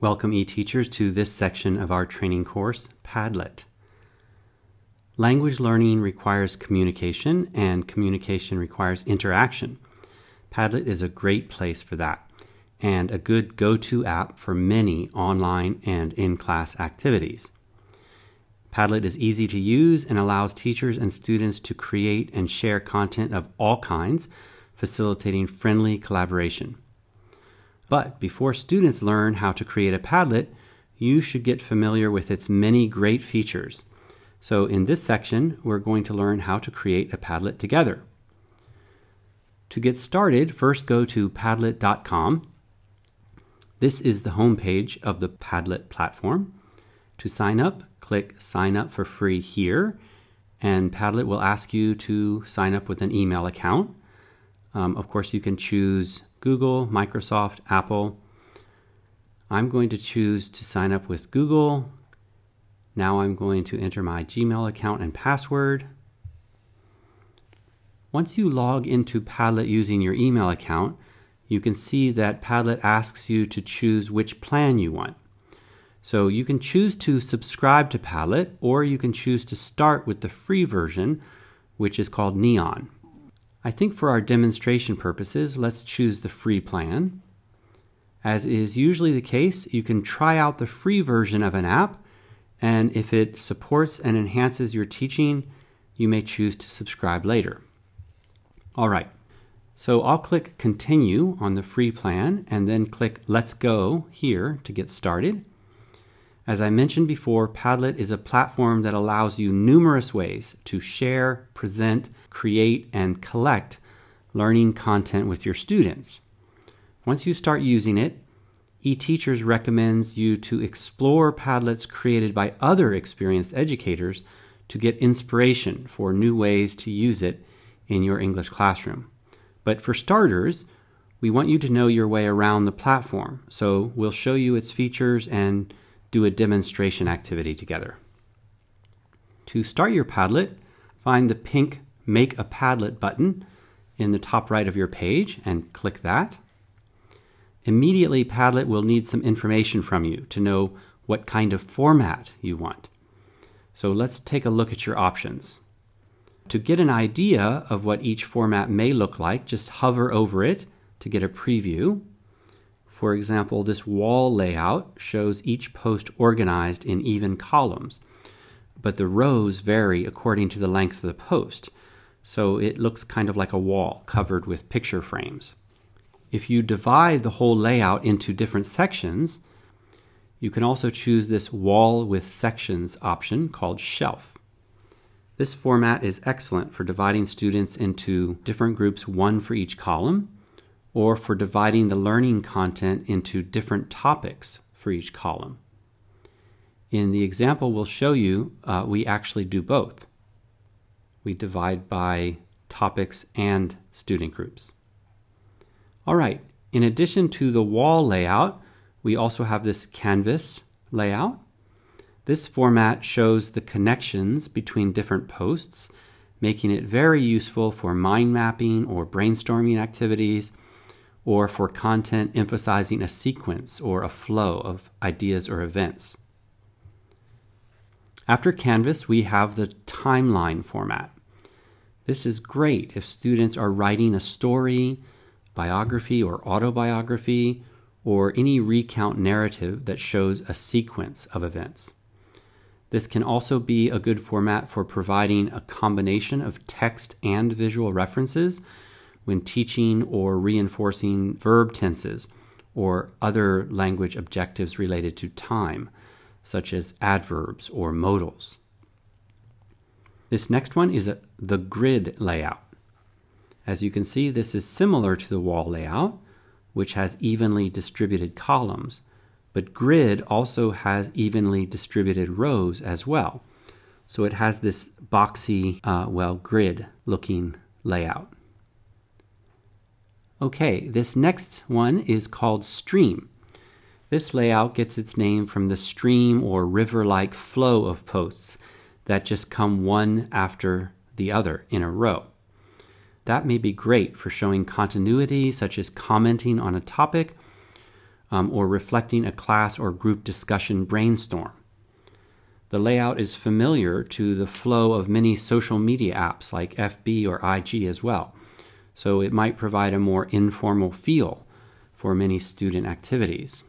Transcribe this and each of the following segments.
Welcome, e-teachers, to this section of our training course, Padlet. Language learning requires communication, and communication requires interaction. Padlet is a great place for that, and a good go-to app for many online and in-class activities. Padlet is easy to use and allows teachers and students to create and share content of all kinds, facilitating friendly collaboration. But before students learn how to create a Padlet, you should get familiar with its many great features. So in this section, we're going to learn how to create a Padlet together. To get started, first go to Padlet.com. This is the homepage of the Padlet platform. To sign up, click Sign Up for Free here, and Padlet will ask you to sign up with an email account. Um, of course, you can choose Google, Microsoft, Apple. I'm going to choose to sign up with Google. Now I'm going to enter my Gmail account and password. Once you log into Padlet using your email account, you can see that Padlet asks you to choose which plan you want. So you can choose to subscribe to Padlet, or you can choose to start with the free version, which is called Neon. I think for our demonstration purposes, let's choose the free plan. As is usually the case, you can try out the free version of an app, and if it supports and enhances your teaching, you may choose to subscribe later. All right, so I'll click Continue on the free plan and then click Let's Go here to get started. As I mentioned before, Padlet is a platform that allows you numerous ways to share, present, create, and collect learning content with your students. Once you start using it, eTeachers recommends you to explore Padlets created by other experienced educators to get inspiration for new ways to use it in your English classroom. But for starters, we want you to know your way around the platform. So we'll show you its features and do a demonstration activity together. To start your Padlet, find the pink Make a Padlet button in the top right of your page and click that. Immediately, Padlet will need some information from you to know what kind of format you want. So let's take a look at your options. To get an idea of what each format may look like, just hover over it to get a preview. For example, this wall layout shows each post organized in even columns, but the rows vary according to the length of the post, so it looks kind of like a wall covered with picture frames. If you divide the whole layout into different sections, you can also choose this wall with sections option called shelf. This format is excellent for dividing students into different groups, one for each column, or for dividing the learning content into different topics for each column. In the example we'll show you, uh, we actually do both. We divide by topics and student groups. All right, in addition to the wall layout, we also have this canvas layout. This format shows the connections between different posts, making it very useful for mind mapping or brainstorming activities or for content emphasizing a sequence or a flow of ideas or events. After Canvas, we have the timeline format. This is great if students are writing a story, biography, or autobiography, or any recount narrative that shows a sequence of events. This can also be a good format for providing a combination of text and visual references when teaching or reinforcing verb tenses or other language objectives related to time, such as adverbs or modals. This next one is a, the grid layout. As you can see, this is similar to the wall layout, which has evenly distributed columns, but grid also has evenly distributed rows as well. So it has this boxy, uh, well, grid looking layout. Okay, this next one is called stream. This layout gets its name from the stream or river like flow of posts that just come one after the other in a row. That may be great for showing continuity, such as commenting on a topic, um, or reflecting a class or group discussion brainstorm. The layout is familiar to the flow of many social media apps like FB or IG as well, so it might provide a more informal feel for many student activities.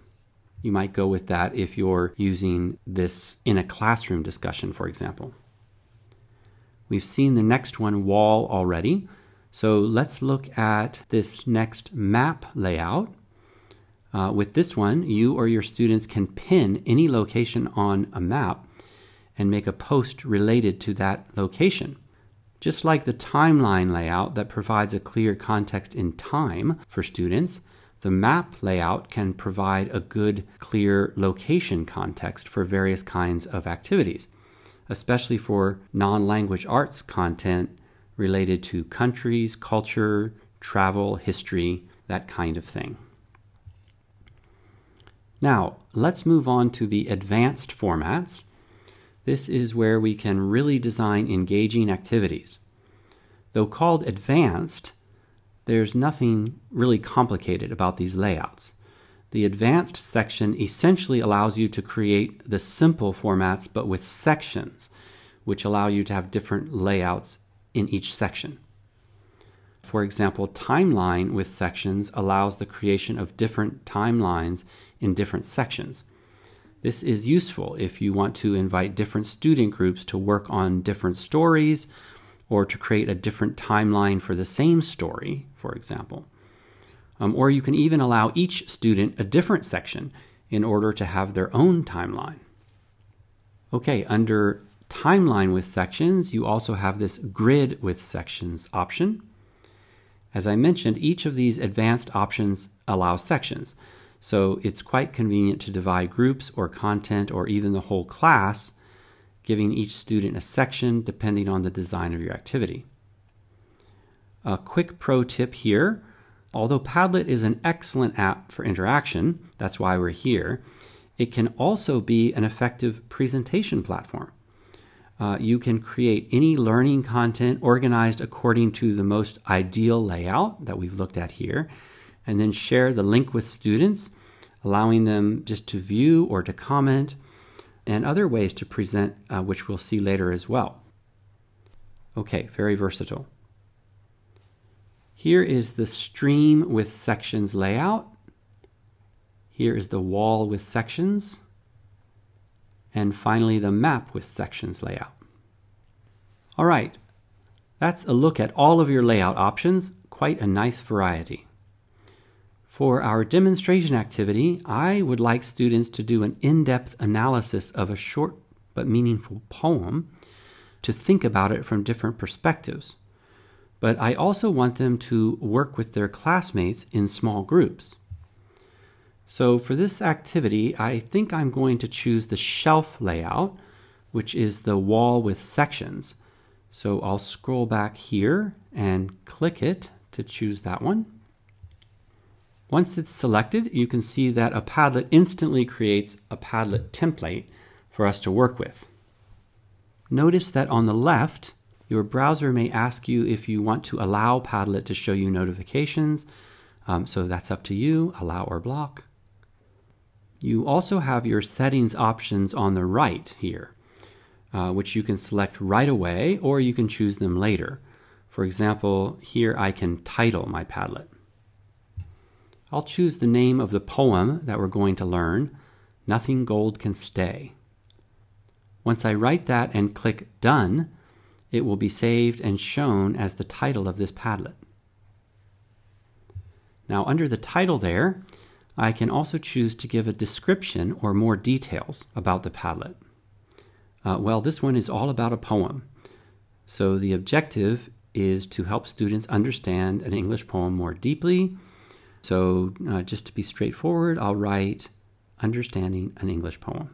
You might go with that if you're using this in a classroom discussion, for example. We've seen the next one, wall, already. So let's look at this next map layout. Uh, with this one, you or your students can pin any location on a map and make a post related to that location. Just like the timeline layout that provides a clear context in time for students, the map layout can provide a good, clear location context for various kinds of activities, especially for non language arts content related to countries, culture, travel, history, that kind of thing. Now, let's move on to the advanced formats. This is where we can really design engaging activities. Though called advanced, there's nothing really complicated about these layouts. The advanced section essentially allows you to create the simple formats but with sections, which allow you to have different layouts in each section. For example, timeline with sections allows the creation of different timelines in different sections. This is useful if you want to invite different student groups to work on different stories or to create a different timeline for the same story, for example. Um, or you can even allow each student a different section in order to have their own timeline. Okay, under timeline with sections, you also have this grid with sections option. As I mentioned, each of these advanced options allows sections. So it's quite convenient to divide groups or content or even the whole class, giving each student a section depending on the design of your activity. A quick pro tip here although Padlet is an excellent app for interaction, that's why we're here, it can also be an effective presentation platform. Uh, you can create any learning content organized according to the most ideal layout that we've looked at here and then share the link with students, allowing them just to view or to comment, and other ways to present, uh, which we'll see later as well. Okay, very versatile. Here is the stream with sections layout. Here is the wall with sections. And finally, the map with sections layout. All right, that's a look at all of your layout options, quite a nice variety. For our demonstration activity, I would like students to do an in-depth analysis of a short but meaningful poem to think about it from different perspectives. But I also want them to work with their classmates in small groups. So for this activity, I think I'm going to choose the shelf layout, which is the wall with sections. So I'll scroll back here and click it to choose that one. Once it's selected, you can see that a Padlet instantly creates a Padlet template for us to work with. Notice that on the left, your browser may ask you if you want to allow Padlet to show you notifications. Um, so that's up to you, allow or block. You also have your settings options on the right here, uh, which you can select right away or you can choose them later. For example, here I can title my Padlet. I'll choose the name of the poem that we're going to learn, Nothing Gold Can Stay. Once I write that and click Done, it will be saved and shown as the title of this Padlet. Now under the title there, I can also choose to give a description or more details about the Padlet. Uh, well, this one is all about a poem. So the objective is to help students understand an English poem more deeply so, uh, just to be straightforward, I'll write Understanding an English Poem.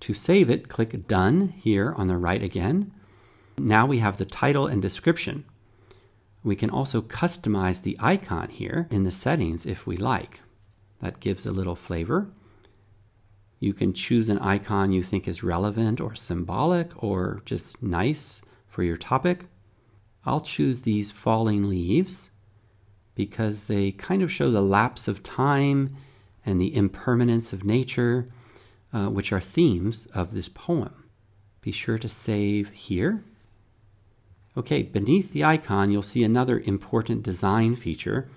To save it, click Done here on the right again. Now we have the title and description. We can also customize the icon here in the settings if we like. That gives a little flavor. You can choose an icon you think is relevant or symbolic or just nice for your topic. I'll choose these falling leaves because they kind of show the lapse of time and the impermanence of nature, uh, which are themes of this poem. Be sure to save here. Okay, beneath the icon, you'll see another important design feature.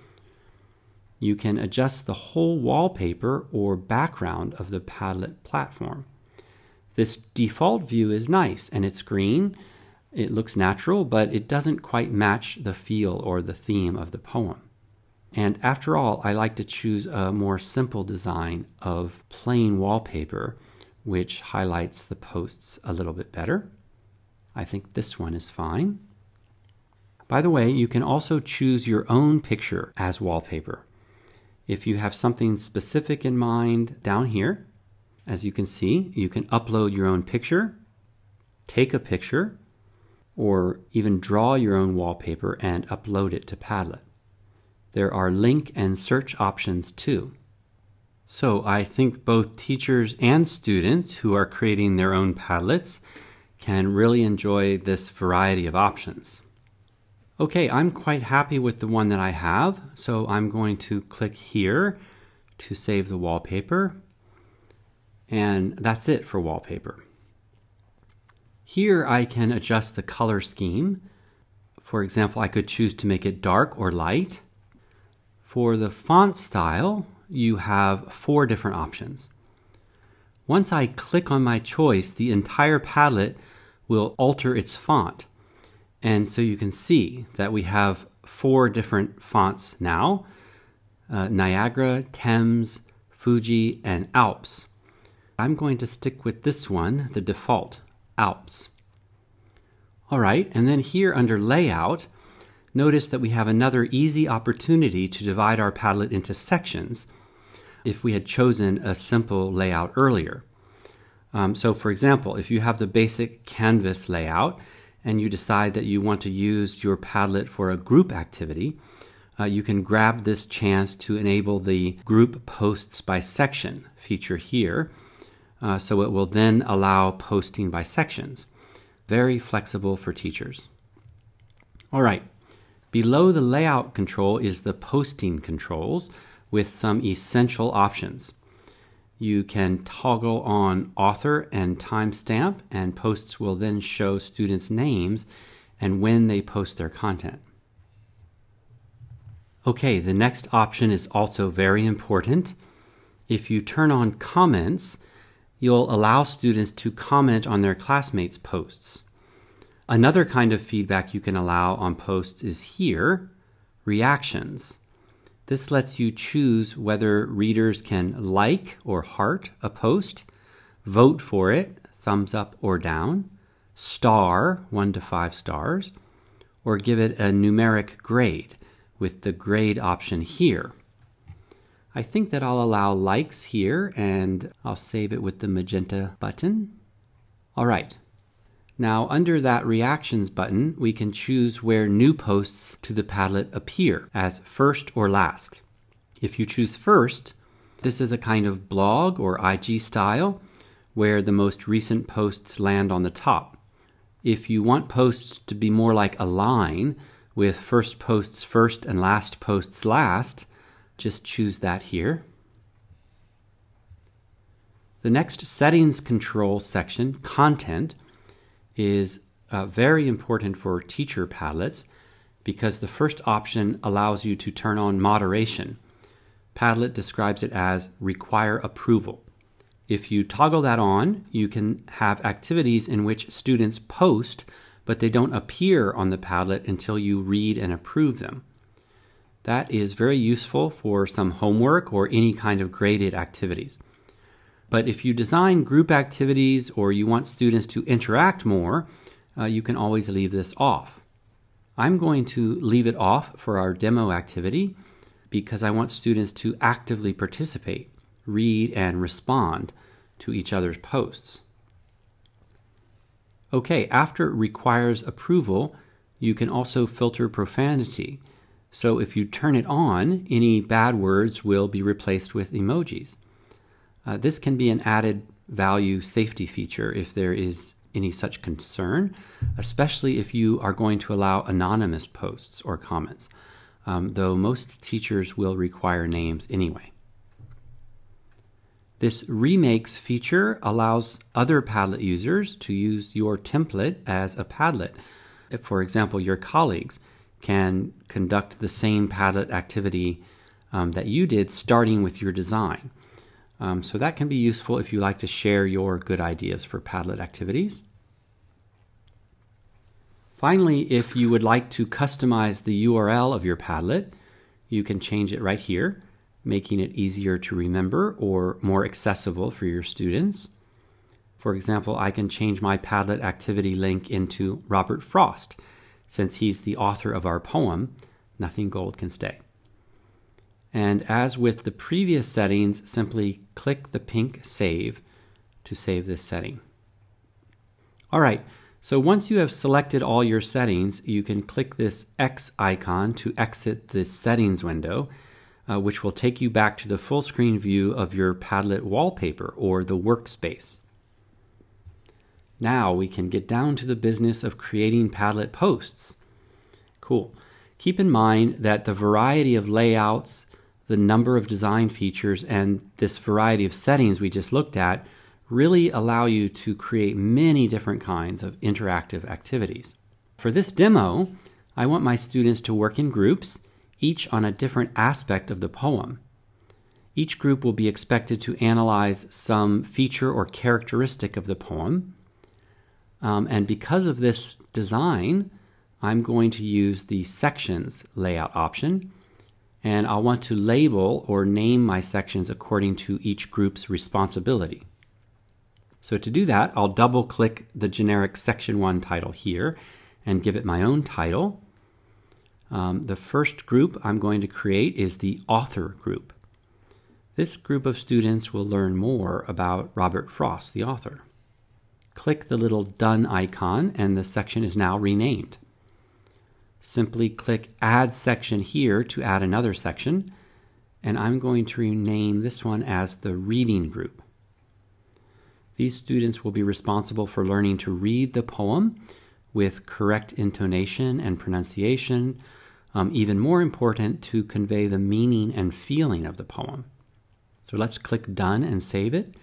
You can adjust the whole wallpaper or background of the Padlet platform. This default view is nice and it's green. It looks natural, but it doesn't quite match the feel or the theme of the poem. And after all, I like to choose a more simple design of plain wallpaper, which highlights the posts a little bit better. I think this one is fine. By the way, you can also choose your own picture as wallpaper. If you have something specific in mind down here, as you can see, you can upload your own picture, take a picture, or even draw your own wallpaper and upload it to Padlet. There are link and search options too. So I think both teachers and students who are creating their own Padlets can really enjoy this variety of options. Okay, I'm quite happy with the one that I have, so I'm going to click here to save the wallpaper. And that's it for wallpaper. Here I can adjust the color scheme. For example, I could choose to make it dark or light. For the font style, you have four different options. Once I click on my choice, the entire Padlet will alter its font. And so you can see that we have four different fonts now uh, Niagara, Thames, Fuji, and Alps. I'm going to stick with this one, the default, Alps. All right, and then here under Layout, notice that we have another easy opportunity to divide our Padlet into sections if we had chosen a simple layout earlier. Um, so for example, if you have the basic Canvas layout, and you decide that you want to use your Padlet for a group activity, uh, you can grab this chance to enable the group posts by section feature here. Uh, so it will then allow posting by sections. Very flexible for teachers. All right, below the layout control is the posting controls with some essential options. You can toggle on author and timestamp, and posts will then show students' names and when they post their content. Okay, the next option is also very important. If you turn on comments, you'll allow students to comment on their classmates' posts. Another kind of feedback you can allow on posts is here reactions. This lets you choose whether readers can like or heart a post, vote for it, thumbs up or down, star, one to five stars, or give it a numeric grade with the grade option here. I think that I'll allow likes here and I'll save it with the magenta button. All right, now, under that Reactions button, we can choose where new posts to the Padlet appear as first or last. If you choose first, this is a kind of blog or IG style where the most recent posts land on the top. If you want posts to be more like a line with first posts first and last posts last, just choose that here. The next settings control section, content, is uh, very important for teacher Padlets because the first option allows you to turn on moderation. Padlet describes it as require approval. If you toggle that on, you can have activities in which students post, but they don't appear on the Padlet until you read and approve them. That is very useful for some homework or any kind of graded activities. But if you design group activities or you want students to interact more, uh, you can always leave this off. I'm going to leave it off for our demo activity because I want students to actively participate, read, and respond to each other's posts. Okay, after requires approval, you can also filter profanity. So if you turn it on, any bad words will be replaced with emojis. Uh, this can be an added value safety feature if there is any such concern, especially if you are going to allow anonymous posts or comments, um, though most teachers will require names anyway. This remakes feature allows other Padlet users to use your template as a Padlet. If, for example, your colleagues can conduct the same Padlet activity um, that you did starting with your design. Um, so that can be useful if you like to share your good ideas for Padlet activities. Finally, if you would like to customize the URL of your Padlet, you can change it right here, making it easier to remember or more accessible for your students. For example, I can change my Padlet activity link into Robert Frost, since he's the author of our poem, Nothing Gold Can Stay. And as with the previous settings, simply click the pink Save to save this setting. All right, so once you have selected all your settings, you can click this X icon to exit the settings window, uh, which will take you back to the full screen view of your Padlet wallpaper or the workspace. Now we can get down to the business of creating Padlet posts. Cool. Keep in mind that the variety of layouts, the number of design features and this variety of settings we just looked at really allow you to create many different kinds of interactive activities. For this demo, I want my students to work in groups, each on a different aspect of the poem. Each group will be expected to analyze some feature or characteristic of the poem. Um, and because of this design, I'm going to use the sections layout option and I'll want to label or name my sections according to each group's responsibility. So to do that, I'll double click the generic section 1 title here and give it my own title. Um, the first group I'm going to create is the author group. This group of students will learn more about Robert Frost, the author. Click the little done icon and the section is now renamed. Simply click Add Section here to add another section, and I'm going to rename this one as the Reading Group. These students will be responsible for learning to read the poem with correct intonation and pronunciation, um, even more important to convey the meaning and feeling of the poem. So let's click Done and save it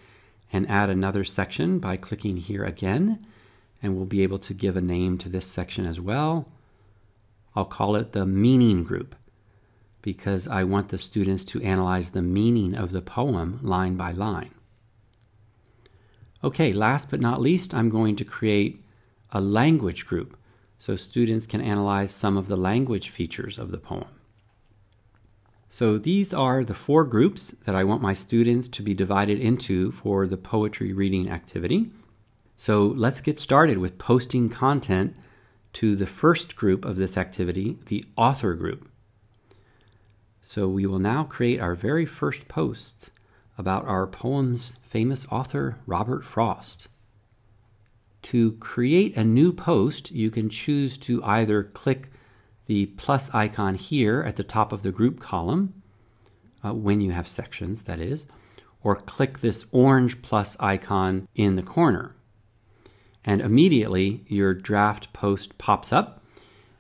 and add another section by clicking here again, and we'll be able to give a name to this section as well. I'll call it the meaning group because I want the students to analyze the meaning of the poem line by line. Okay, last but not least, I'm going to create a language group so students can analyze some of the language features of the poem. So these are the four groups that I want my students to be divided into for the poetry reading activity. So let's get started with posting content to the first group of this activity, the author group. So we will now create our very first post about our poem's famous author, Robert Frost. To create a new post, you can choose to either click the plus icon here at the top of the group column, uh, when you have sections, that is, or click this orange plus icon in the corner and immediately your draft post pops up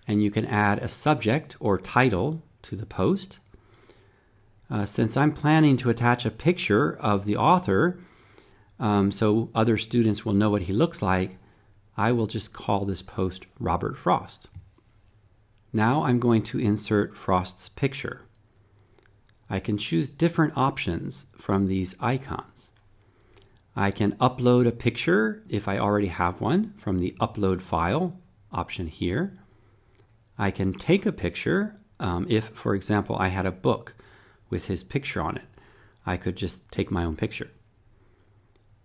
and you can add a subject or title to the post. Uh, since I'm planning to attach a picture of the author um, so other students will know what he looks like, I will just call this post Robert Frost. Now I'm going to insert Frost's picture. I can choose different options from these icons. I can upload a picture if I already have one from the upload file option here. I can take a picture um, if, for example, I had a book with his picture on it. I could just take my own picture.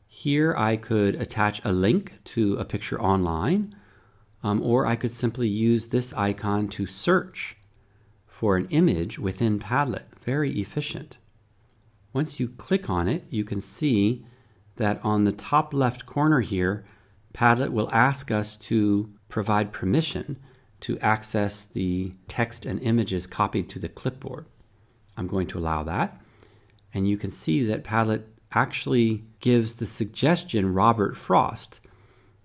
Here I could attach a link to a picture online, um, or I could simply use this icon to search for an image within Padlet. Very efficient. Once you click on it, you can see that on the top left corner here, Padlet will ask us to provide permission to access the text and images copied to the clipboard. I'm going to allow that. And you can see that Padlet actually gives the suggestion Robert Frost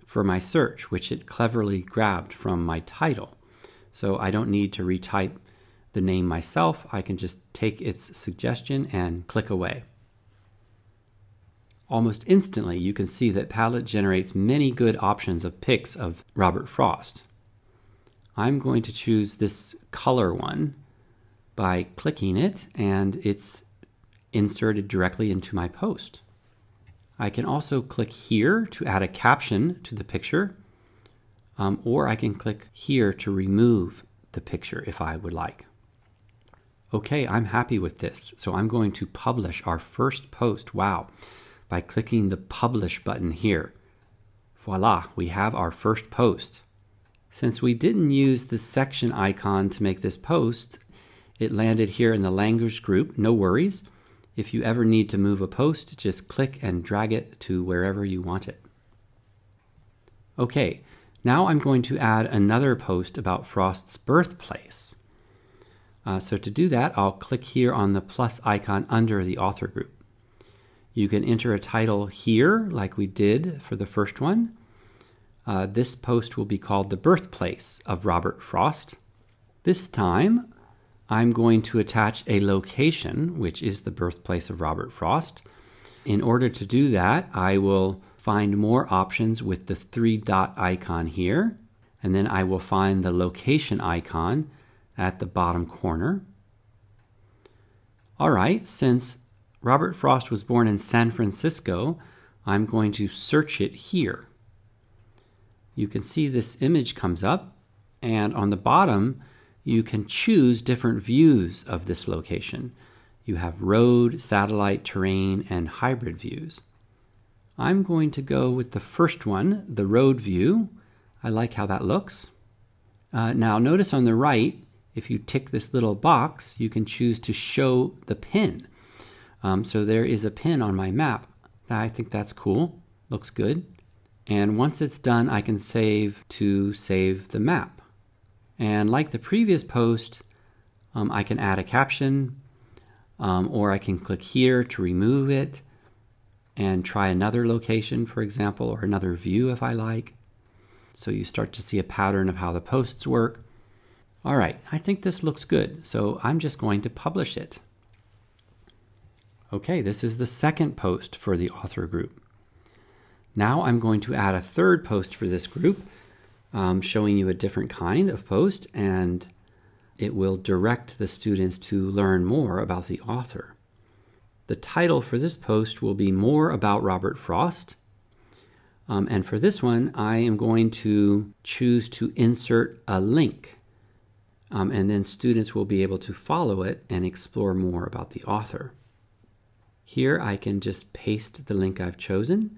for my search, which it cleverly grabbed from my title. So I don't need to retype the name myself. I can just take its suggestion and click away. Almost instantly you can see that Padlet generates many good options of pics of Robert Frost. I'm going to choose this color one by clicking it and it's inserted directly into my post. I can also click here to add a caption to the picture um, or I can click here to remove the picture if I would like. Okay, I'm happy with this, so I'm going to publish our first post. Wow, by clicking the publish button here. Voila, we have our first post. Since we didn't use the section icon to make this post, it landed here in the language group, no worries. If you ever need to move a post, just click and drag it to wherever you want it. Okay, now I'm going to add another post about Frost's birthplace. Uh, so to do that, I'll click here on the plus icon under the author group. You can enter a title here, like we did for the first one. Uh, this post will be called The Birthplace of Robert Frost. This time, I'm going to attach a location, which is the birthplace of Robert Frost. In order to do that, I will find more options with the three dot icon here, and then I will find the location icon at the bottom corner. All right, since Robert Frost was born in San Francisco, I'm going to search it here. You can see this image comes up, and on the bottom, you can choose different views of this location. You have road, satellite, terrain, and hybrid views. I'm going to go with the first one, the road view. I like how that looks. Uh, now, notice on the right, if you tick this little box, you can choose to show the pin. Um, so there is a pin on my map. I think that's cool. Looks good. And once it's done, I can save to save the map. And like the previous post, um, I can add a caption, um, or I can click here to remove it and try another location, for example, or another view if I like. So you start to see a pattern of how the posts work. All right, I think this looks good, so I'm just going to publish it. Okay, this is the second post for the author group. Now I'm going to add a third post for this group, um, showing you a different kind of post, and it will direct the students to learn more about the author. The title for this post will be More About Robert Frost. Um, and for this one, I am going to choose to insert a link. Um, and then students will be able to follow it and explore more about the author. Here I can just paste the link I've chosen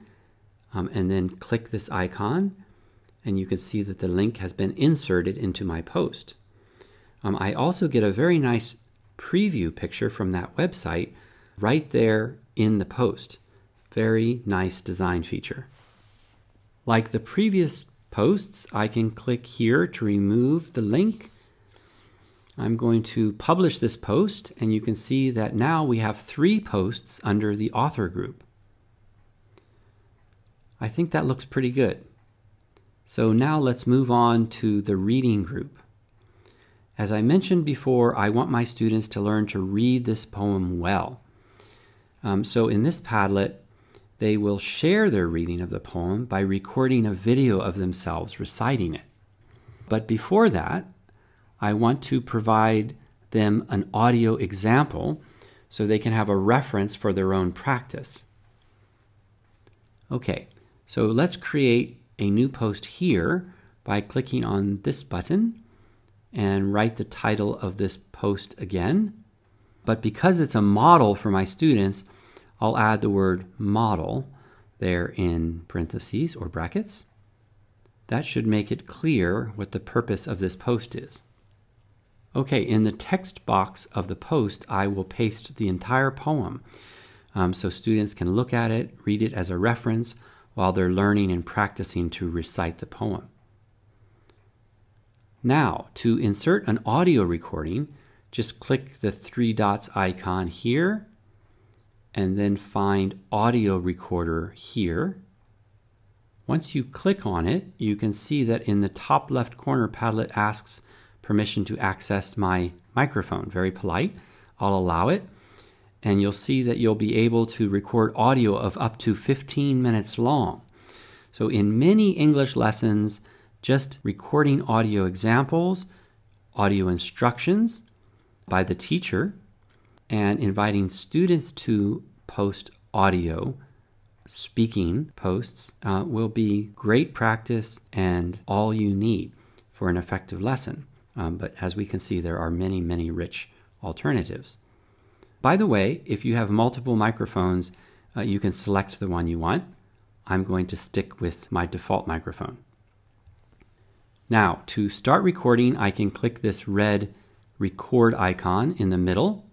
um, and then click this icon and you can see that the link has been inserted into my post. Um, I also get a very nice preview picture from that website right there in the post. Very nice design feature. Like the previous posts, I can click here to remove the link I'm going to publish this post, and you can see that now we have three posts under the author group. I think that looks pretty good. So now let's move on to the reading group. As I mentioned before, I want my students to learn to read this poem well. Um, so in this Padlet, they will share their reading of the poem by recording a video of themselves reciting it. But before that, I want to provide them an audio example so they can have a reference for their own practice. Okay, so let's create a new post here by clicking on this button and write the title of this post again. But because it's a model for my students, I'll add the word model there in parentheses or brackets. That should make it clear what the purpose of this post is. Okay, in the text box of the post, I will paste the entire poem um, so students can look at it, read it as a reference while they're learning and practicing to recite the poem. Now, to insert an audio recording, just click the three dots icon here and then find audio recorder here. Once you click on it, you can see that in the top left corner, Padlet asks permission to access my microphone. Very polite. I'll allow it. and you'll see that you'll be able to record audio of up to 15 minutes long. So, in many English lessons, just recording audio examples, audio instructions by the teacher, and inviting students to post audio speaking posts uh, will be great practice and all you need for an effective lesson. Um, but as we can see, there are many, many rich alternatives. By the way, if you have multiple microphones, uh, you can select the one you want. I'm going to stick with my default microphone. Now, to start recording, I can click this red record icon in the middle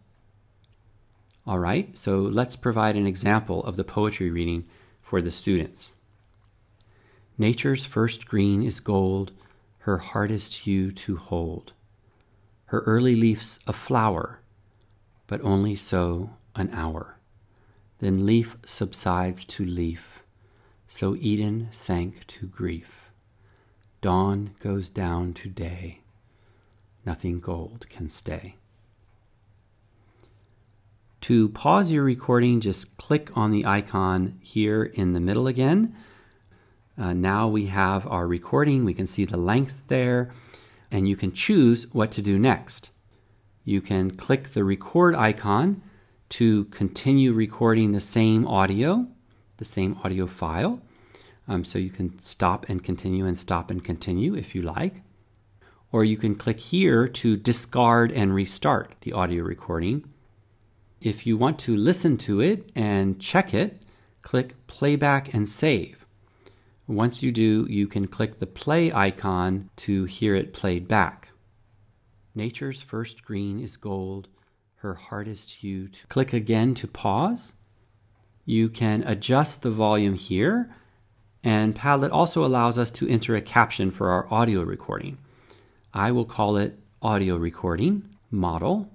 all right, so let's provide an example of the poetry reading for the students. Nature's first green is gold, her hardest hue to hold. Her early leaf's a flower, but only so an hour. Then leaf subsides to leaf, so Eden sank to grief. Dawn goes down to day, nothing gold can stay. To pause your recording, just click on the icon here in the middle again. Uh, now we have our recording. We can see the length there, and you can choose what to do next. You can click the record icon to continue recording the same audio, the same audio file. Um, so you can stop and continue and stop and continue if you like. Or you can click here to discard and restart the audio recording if you want to listen to it and check it, click Playback and Save. Once you do, you can click the play icon to hear it played back. Nature's first green is gold, her hardest hue. To click again to pause. You can adjust the volume here, and Padlet also allows us to enter a caption for our audio recording. I will call it audio recording model.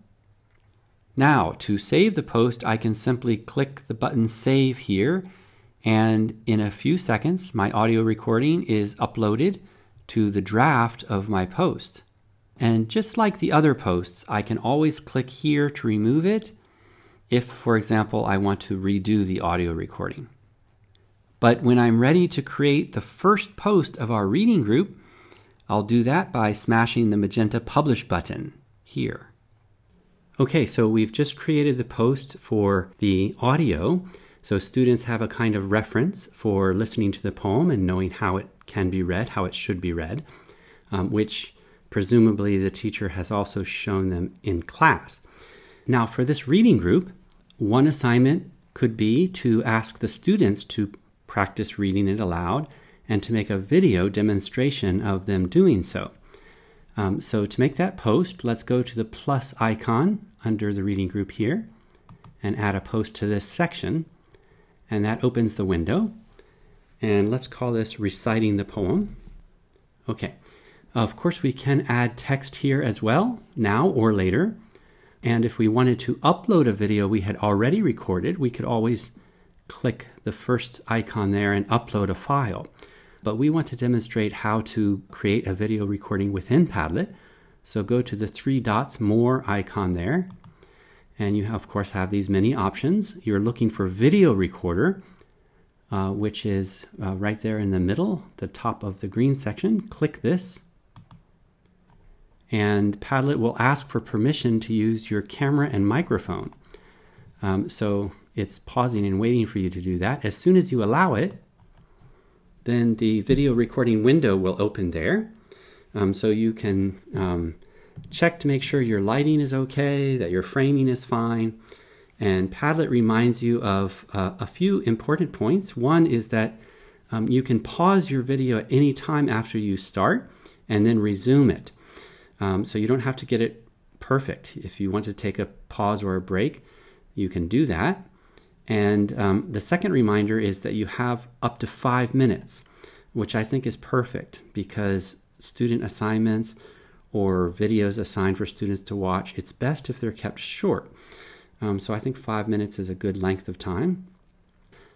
Now, to save the post, I can simply click the button Save here, and in a few seconds, my audio recording is uploaded to the draft of my post. And just like the other posts, I can always click here to remove it if, for example, I want to redo the audio recording. But when I'm ready to create the first post of our reading group, I'll do that by smashing the magenta Publish button here. Okay, so we've just created the post for the audio. So students have a kind of reference for listening to the poem and knowing how it can be read, how it should be read, um, which presumably the teacher has also shown them in class. Now, for this reading group, one assignment could be to ask the students to practice reading it aloud and to make a video demonstration of them doing so. Um, so to make that post, let's go to the plus icon under the reading group here and add a post to this section. And that opens the window. And let's call this reciting the poem. Okay. Of course, we can add text here as well, now or later. And if we wanted to upload a video we had already recorded, we could always click the first icon there and upload a file but we want to demonstrate how to create a video recording within Padlet. So go to the three dots more icon there. And you, of course, have these many options. You're looking for video recorder, uh, which is uh, right there in the middle, the top of the green section. Click this. And Padlet will ask for permission to use your camera and microphone. Um, so it's pausing and waiting for you to do that. As soon as you allow it, then the video recording window will open there. Um, so you can um, check to make sure your lighting is okay, that your framing is fine. And Padlet reminds you of uh, a few important points. One is that um, you can pause your video at any time after you start and then resume it. Um, so you don't have to get it perfect. If you want to take a pause or a break, you can do that. And um, the second reminder is that you have up to five minutes, which I think is perfect because student assignments or videos assigned for students to watch, it's best if they're kept short. Um, so I think five minutes is a good length of time.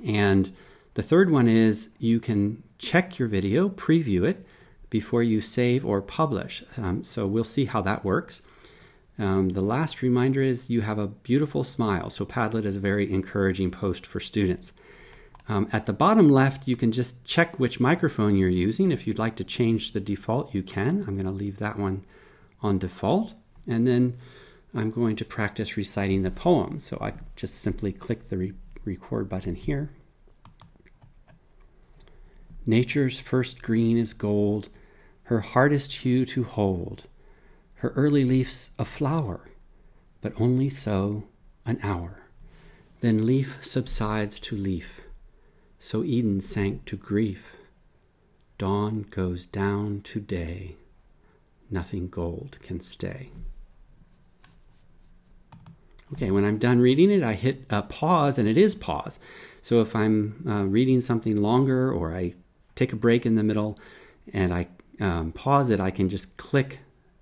And the third one is you can check your video, preview it before you save or publish. Um, so we'll see how that works. Um, the last reminder is you have a beautiful smile. So Padlet is a very encouraging post for students. Um, at the bottom left, you can just check which microphone you're using. If you'd like to change the default, you can. I'm going to leave that one on default. And then I'm going to practice reciting the poem. So I just simply click the re record button here. Nature's first green is gold, her hardest hue to hold. Her early leaf's a flower, but only so an hour. Then leaf subsides to leaf, so Eden sank to grief. Dawn goes down to day, nothing gold can stay. Okay, when I'm done reading it, I hit a pause, and it is pause. So if I'm uh, reading something longer or I take a break in the middle and I um, pause it, I can just click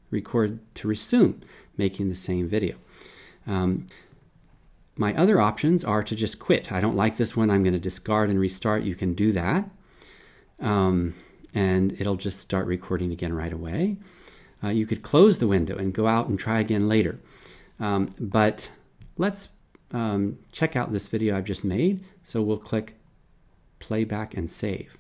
record to resume making the same video. Um, my other options are to just quit. I don't like this one. I'm going to discard and restart. You can do that. Um, and it'll just start recording again right away. Uh, you could close the window and go out and try again later. Um, but let's um, check out this video I've just made. So we'll click playback and save.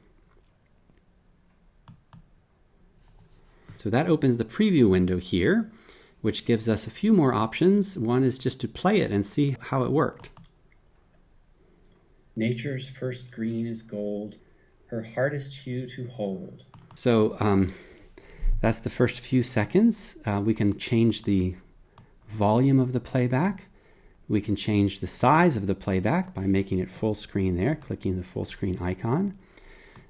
So that opens the preview window here, which gives us a few more options. One is just to play it and see how it worked. Nature's first green is gold, her hardest hue to hold. So um, that's the first few seconds. Uh, we can change the volume of the playback. We can change the size of the playback by making it full screen there, clicking the full screen icon.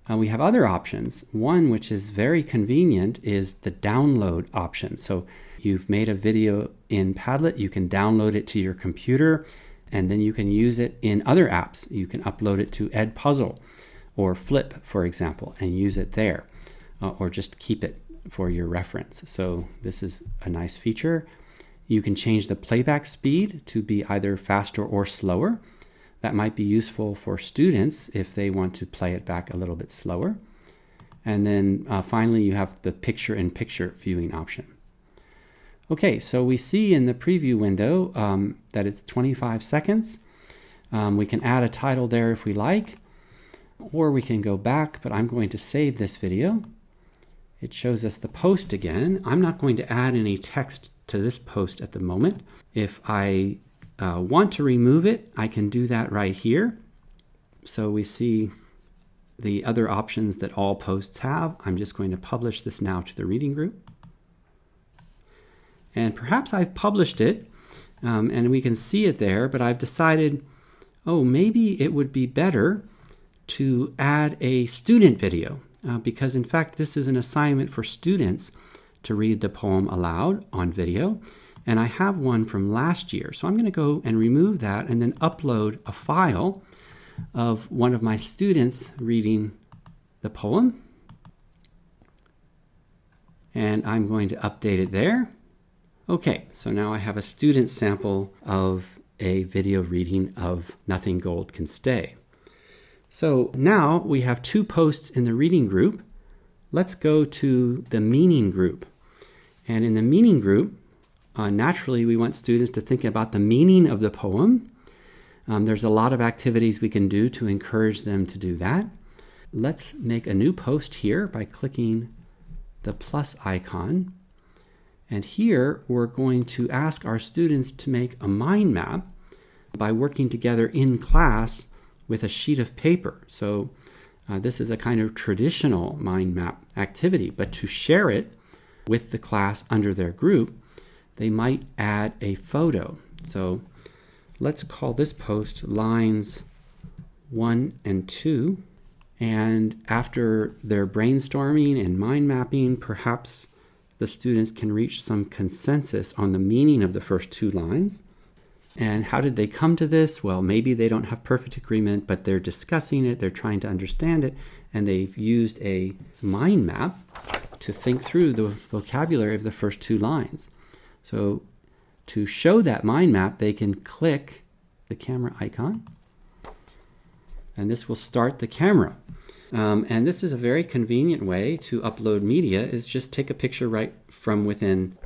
Uh, we have other options. One, which is very convenient, is the download option. So you've made a video in Padlet, you can download it to your computer, and then you can use it in other apps. You can upload it to Edpuzzle or Flip, for example, and use it there, uh, or just keep it for your reference. So this is a nice feature. You can change the playback speed to be either faster or slower. That might be useful for students if they want to play it back a little bit slower. And then uh, finally, you have the picture-in-picture -picture viewing option. Okay, so we see in the preview window um, that it's 25 seconds. Um, we can add a title there if we like, or we can go back, but I'm going to save this video. It shows us the post again. I'm not going to add any text to this post at the moment. If I uh, want to remove it, I can do that right here. So we see the other options that all posts have. I'm just going to publish this now to the reading group. And perhaps I've published it um, and we can see it there, but I've decided, oh, maybe it would be better to add a student video uh, because in fact this is an assignment for students to read the poem aloud on video. And I have one from last year. So I'm going to go and remove that and then upload a file of one of my students reading the poem. And I'm going to update it there. Okay, so now I have a student sample of a video reading of Nothing Gold Can Stay. So now we have two posts in the reading group. Let's go to the meaning group. And in the meaning group, uh, naturally, we want students to think about the meaning of the poem. Um, there's a lot of activities we can do to encourage them to do that. Let's make a new post here by clicking the plus icon. And here we're going to ask our students to make a mind map by working together in class with a sheet of paper. So uh, this is a kind of traditional mind map activity, but to share it with the class under their group, they might add a photo. So let's call this post lines one and two. And after their brainstorming and mind mapping, perhaps the students can reach some consensus on the meaning of the first two lines. And how did they come to this? Well, maybe they don't have perfect agreement, but they're discussing it, they're trying to understand it, and they've used a mind map to think through the vocabulary of the first two lines. So to show that mind map, they can click the camera icon, and this will start the camera. Um, and this is a very convenient way to upload media is just take a picture right from within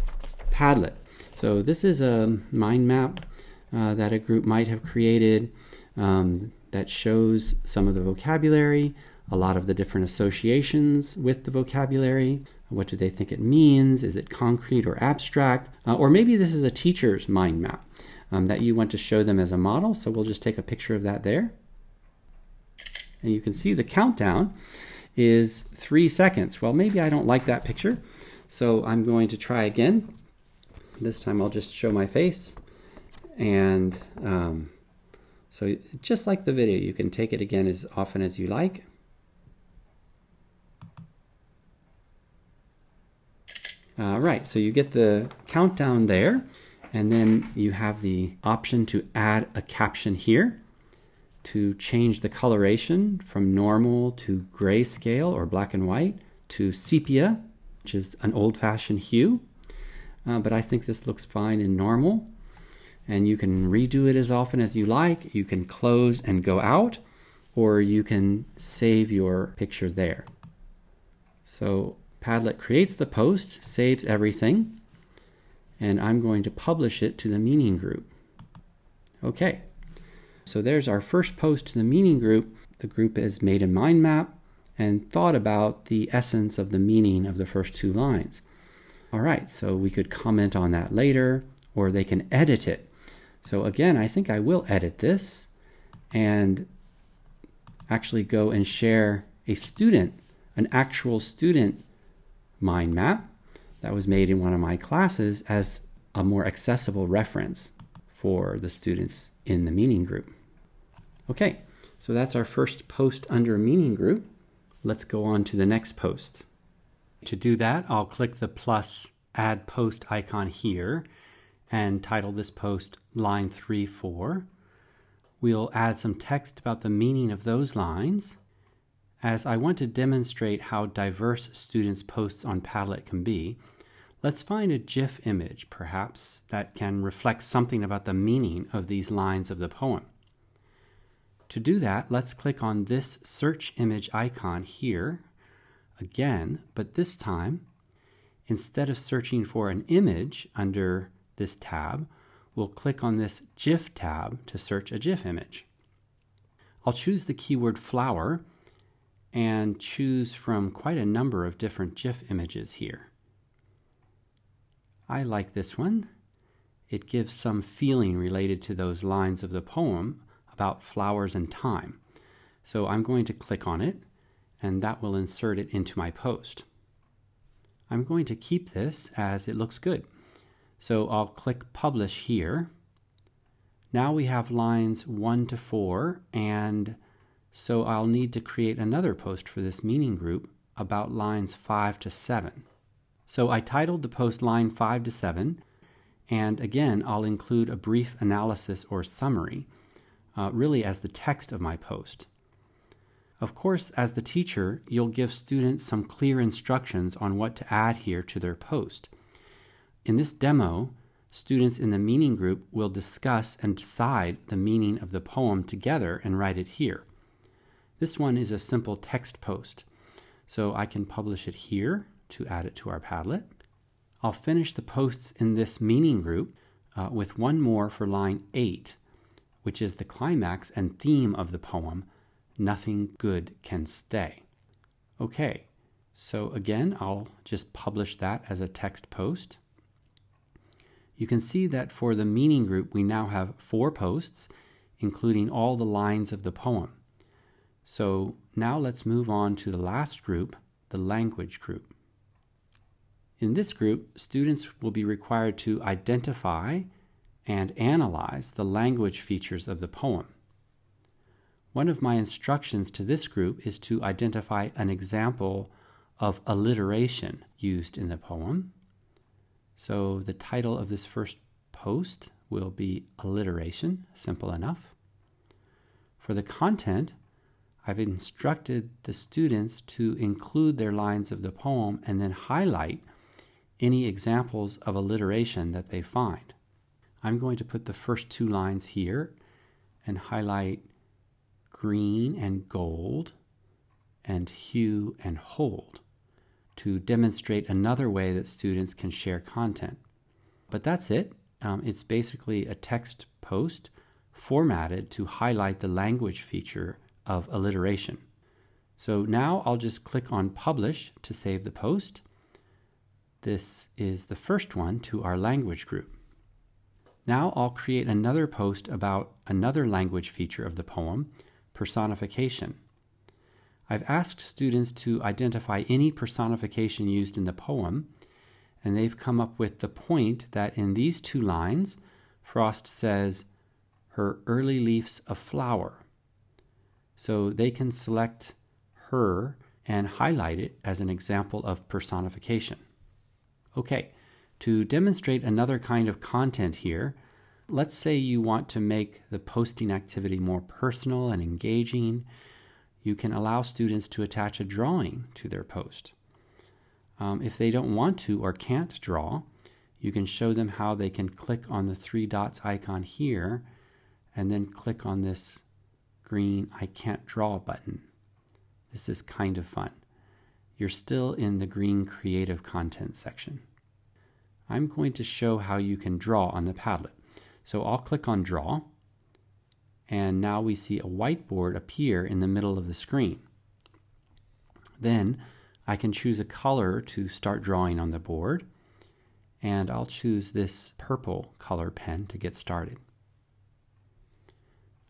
Padlet. So this is a mind map uh, that a group might have created um, that shows some of the vocabulary, a lot of the different associations with the vocabulary. What do they think it means? Is it concrete or abstract? Uh, or maybe this is a teacher's mind map um, that you want to show them as a model. So we'll just take a picture of that there. And you can see the countdown is three seconds. Well, maybe I don't like that picture. So I'm going to try again. This time I'll just show my face. And um, so just like the video, you can take it again as often as you like. All right, so you get the countdown there, and then you have the option to add a caption here to change the coloration from normal to grayscale or black and white to sepia, which is an old-fashioned hue. Uh, but I think this looks fine in normal. And you can redo it as often as you like. You can close and go out, or you can save your picture there. So Padlet creates the post, saves everything, and I'm going to publish it to the meaning group. Okay, so there's our first post to the meaning group. The group has made a mind map and thought about the essence of the meaning of the first two lines. All right, so we could comment on that later, or they can edit it. So again, I think I will edit this and actually go and share a student, an actual student mind map that was made in one of my classes as a more accessible reference for the students in the meaning group. Okay, so that's our first post under meaning group. Let's go on to the next post. To do that, I'll click the plus add post icon here and title this post line 3 4. We'll add some text about the meaning of those lines as I want to demonstrate how diverse students' posts on Padlet can be, let's find a GIF image, perhaps, that can reflect something about the meaning of these lines of the poem. To do that, let's click on this search image icon here again, but this time, instead of searching for an image under this tab, we'll click on this GIF tab to search a GIF image. I'll choose the keyword flower and choose from quite a number of different GIF images here. I like this one. It gives some feeling related to those lines of the poem about flowers and time. So I'm going to click on it and that will insert it into my post. I'm going to keep this as it looks good. So I'll click publish here. Now we have lines 1 to 4 and so I'll need to create another post for this meaning group about lines 5 to 7. So I titled the post line 5 to 7, and again, I'll include a brief analysis or summary, uh, really as the text of my post. Of course, as the teacher, you'll give students some clear instructions on what to add here to their post. In this demo, students in the meaning group will discuss and decide the meaning of the poem together and write it here. This one is a simple text post. So I can publish it here to add it to our Padlet. I'll finish the posts in this meaning group uh, with one more for line 8, which is the climax and theme of the poem, Nothing Gold Can Stay. Okay, so again, I'll just publish that as a text post. You can see that for the meaning group, we now have four posts, including all the lines of the poem. So now let's move on to the last group, the language group. In this group, students will be required to identify and analyze the language features of the poem. One of my instructions to this group is to identify an example of alliteration used in the poem. So the title of this first post will be Alliteration, simple enough. For the content, I've instructed the students to include their lines of the poem and then highlight any examples of alliteration that they find. I'm going to put the first two lines here and highlight green and gold and hue and hold to demonstrate another way that students can share content. But that's it. Um, it's basically a text post formatted to highlight the language feature of alliteration. So now I'll just click on Publish to save the post. This is the first one to our language group. Now I'll create another post about another language feature of the poem, personification. I've asked students to identify any personification used in the poem, and they've come up with the point that in these two lines, Frost says, Her early leaf's a flower. So they can select her and highlight it as an example of personification. Okay, to demonstrate another kind of content here, let's say you want to make the posting activity more personal and engaging. You can allow students to attach a drawing to their post. Um, if they don't want to or can't draw, you can show them how they can click on the three dots icon here and then click on this green I can't draw button. This is kind of fun. You're still in the green creative content section. I'm going to show how you can draw on the Padlet. So I'll click on draw and now we see a whiteboard appear in the middle of the screen. Then I can choose a color to start drawing on the board and I'll choose this purple color pen to get started.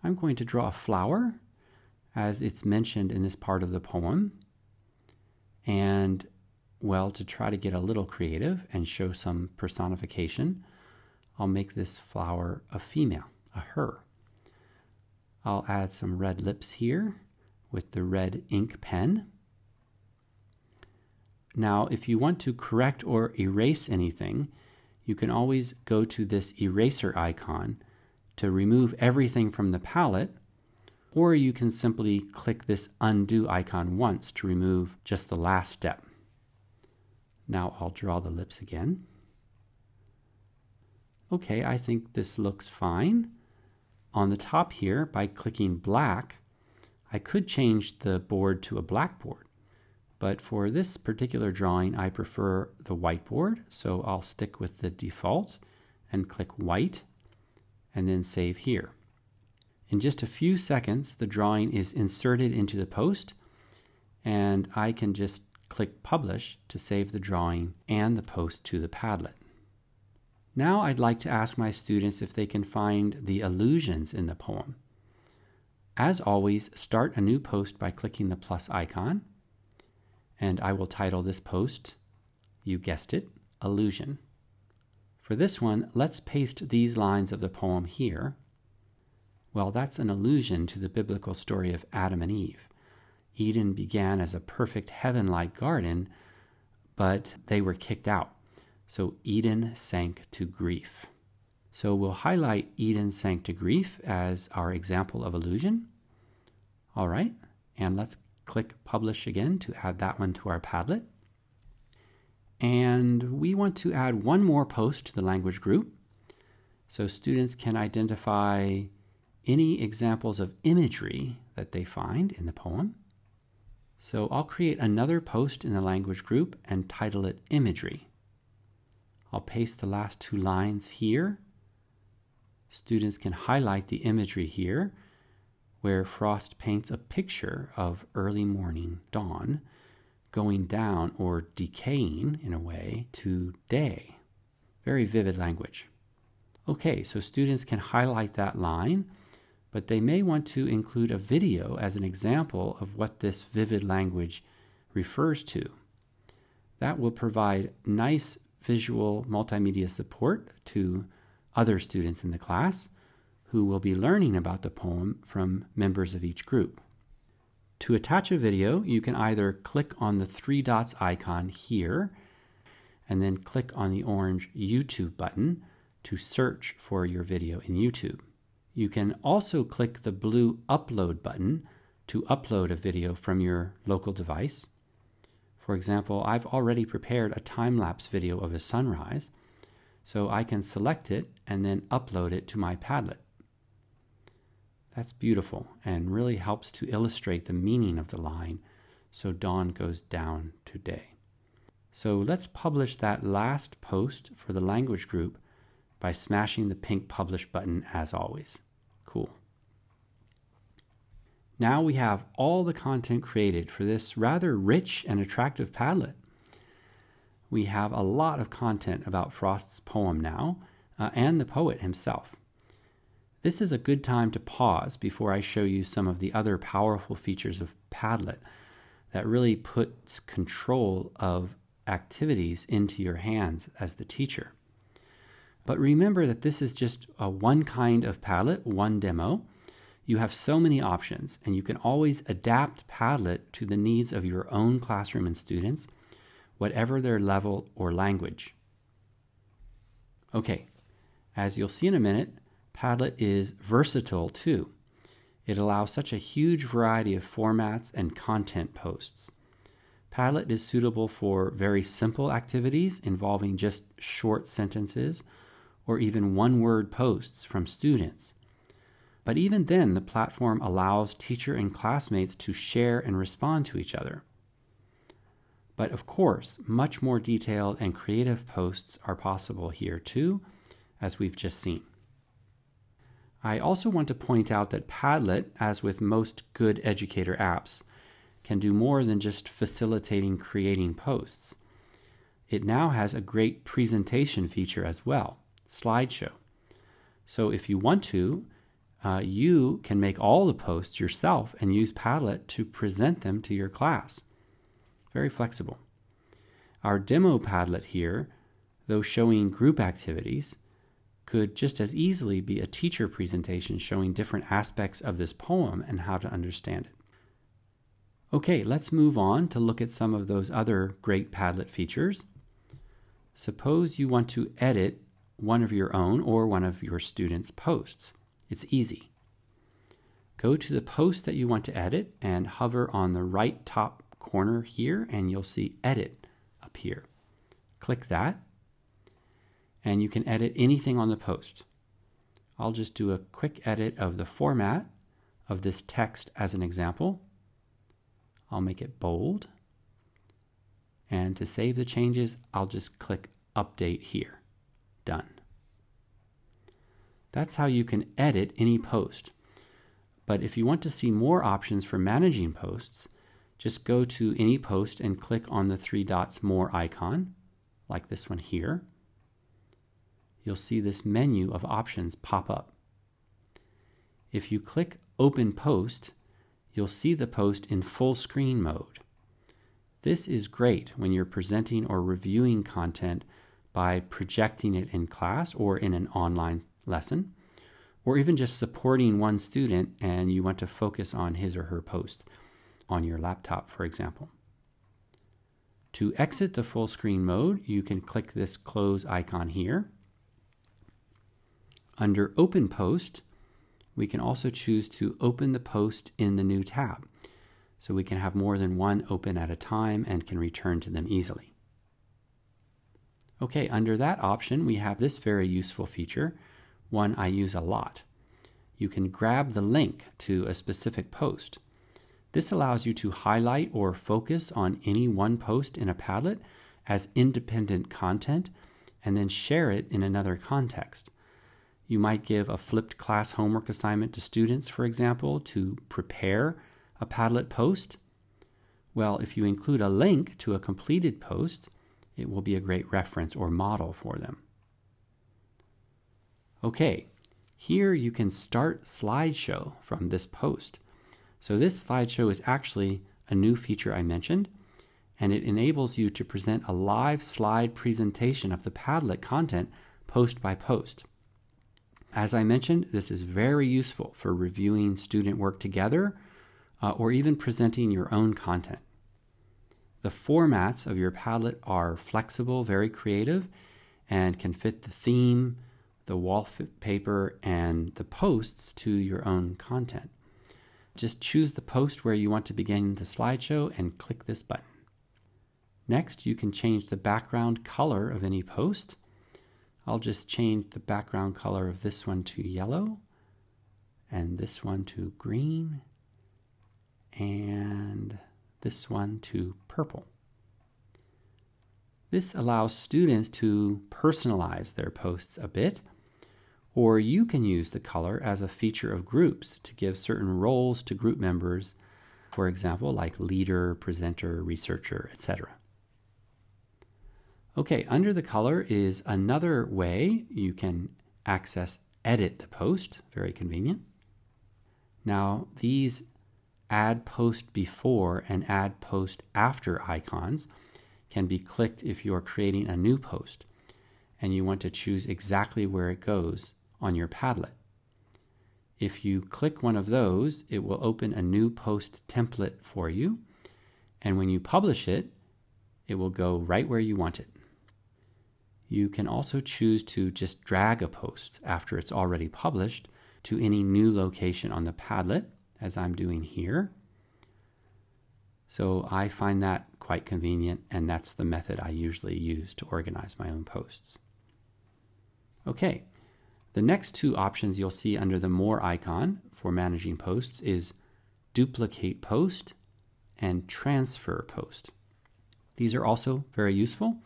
I'm going to draw a flower as it's mentioned in this part of the poem. And, well, to try to get a little creative and show some personification, I'll make this flower a female, a her. I'll add some red lips here with the red ink pen. Now, if you want to correct or erase anything, you can always go to this eraser icon to remove everything from the palette or you can simply click this undo icon once to remove just the last step. Now I'll draw the lips again. Okay, I think this looks fine. On the top here, by clicking black, I could change the board to a blackboard. But for this particular drawing, I prefer the whiteboard, so I'll stick with the default and click white and then save here. In just a few seconds, the drawing is inserted into the post, and I can just click Publish to save the drawing and the post to the Padlet. Now I'd like to ask my students if they can find the allusions in the poem. As always, start a new post by clicking the plus icon, and I will title this post, you guessed it, Allusion. For this one, let's paste these lines of the poem here well, that's an allusion to the biblical story of Adam and Eve. Eden began as a perfect heaven like garden, but they were kicked out. So Eden sank to grief. So we'll highlight Eden sank to grief as our example of allusion. All right, and let's click publish again to add that one to our Padlet. And we want to add one more post to the language group so students can identify any examples of imagery that they find in the poem. So I'll create another post in the language group and title it Imagery. I'll paste the last two lines here. Students can highlight the imagery here where Frost paints a picture of early morning dawn going down or decaying in a way to day. Very vivid language. Okay, so students can highlight that line but they may want to include a video as an example of what this vivid language refers to. That will provide nice visual multimedia support to other students in the class who will be learning about the poem from members of each group. To attach a video, you can either click on the three dots icon here and then click on the orange YouTube button to search for your video in YouTube. You can also click the blue Upload button to upload a video from your local device. For example, I've already prepared a time-lapse video of a sunrise, so I can select it and then upload it to my Padlet. That's beautiful and really helps to illustrate the meaning of the line, so dawn goes down to day. So let's publish that last post for the language group by smashing the pink Publish button as always. Cool. Now we have all the content created for this rather rich and attractive Padlet. We have a lot of content about Frost's poem now, uh, and the poet himself. This is a good time to pause before I show you some of the other powerful features of Padlet that really puts control of activities into your hands as the teacher. But remember that this is just a one kind of Padlet, one demo. You have so many options, and you can always adapt Padlet to the needs of your own classroom and students, whatever their level or language. Okay, as you'll see in a minute, Padlet is versatile too. It allows such a huge variety of formats and content posts. Padlet is suitable for very simple activities involving just short sentences or even one word posts from students. But even then, the platform allows teacher and classmates to share and respond to each other. But of course, much more detailed and creative posts are possible here too, as we've just seen. I also want to point out that Padlet, as with most good educator apps, can do more than just facilitating creating posts. It now has a great presentation feature as well, slideshow. So if you want to, uh, you can make all the posts yourself and use Padlet to present them to your class. Very flexible. Our demo Padlet here, though showing group activities, could just as easily be a teacher presentation showing different aspects of this poem and how to understand it. Okay, let's move on to look at some of those other great Padlet features. Suppose you want to edit one of your own or one of your students' posts. It's easy. Go to the post that you want to edit and hover on the right top corner here, and you'll see Edit up here. Click that, and you can edit anything on the post. I'll just do a quick edit of the format of this text as an example. I'll make it bold. And to save the changes, I'll just click Update here. Done. That's how you can edit any post. But if you want to see more options for managing posts, just go to any post and click on the three dots more icon, like this one here. You'll see this menu of options pop up. If you click Open Post, you'll see the post in full screen mode. This is great when you're presenting or reviewing content by projecting it in class or in an online lesson, or even just supporting one student and you want to focus on his or her post on your laptop, for example. To exit the full screen mode, you can click this close icon here. Under Open Post, we can also choose to open the post in the new tab. So we can have more than one open at a time and can return to them easily. Okay, under that option, we have this very useful feature, one I use a lot. You can grab the link to a specific post. This allows you to highlight or focus on any one post in a Padlet as independent content and then share it in another context. You might give a flipped class homework assignment to students, for example, to prepare a Padlet post. Well, if you include a link to a completed post, it will be a great reference or model for them. Okay, here you can start slideshow from this post. So this slideshow is actually a new feature I mentioned, and it enables you to present a live slide presentation of the Padlet content post by post. As I mentioned, this is very useful for reviewing student work together uh, or even presenting your own content. The formats of your Padlet are flexible, very creative, and can fit the theme, the wallpaper, and the posts to your own content. Just choose the post where you want to begin the slideshow and click this button. Next, you can change the background color of any post I'll just change the background color of this one to yellow and this one to green and this one to purple. This allows students to personalize their posts a bit, or you can use the color as a feature of groups to give certain roles to group members, for example, like leader, presenter, researcher, etc. Okay, under the color is another way you can access edit the post, very convenient. Now, these add post before and add post after icons can be clicked if you are creating a new post and you want to choose exactly where it goes on your Padlet. If you click one of those, it will open a new post template for you, and when you publish it, it will go right where you want it. You can also choose to just drag a post after it's already published to any new location on the Padlet, as I'm doing here. So I find that quite convenient, and that's the method I usually use to organize my own posts. Okay, the next two options you'll see under the More icon for managing posts is Duplicate Post and Transfer Post. These are also very useful.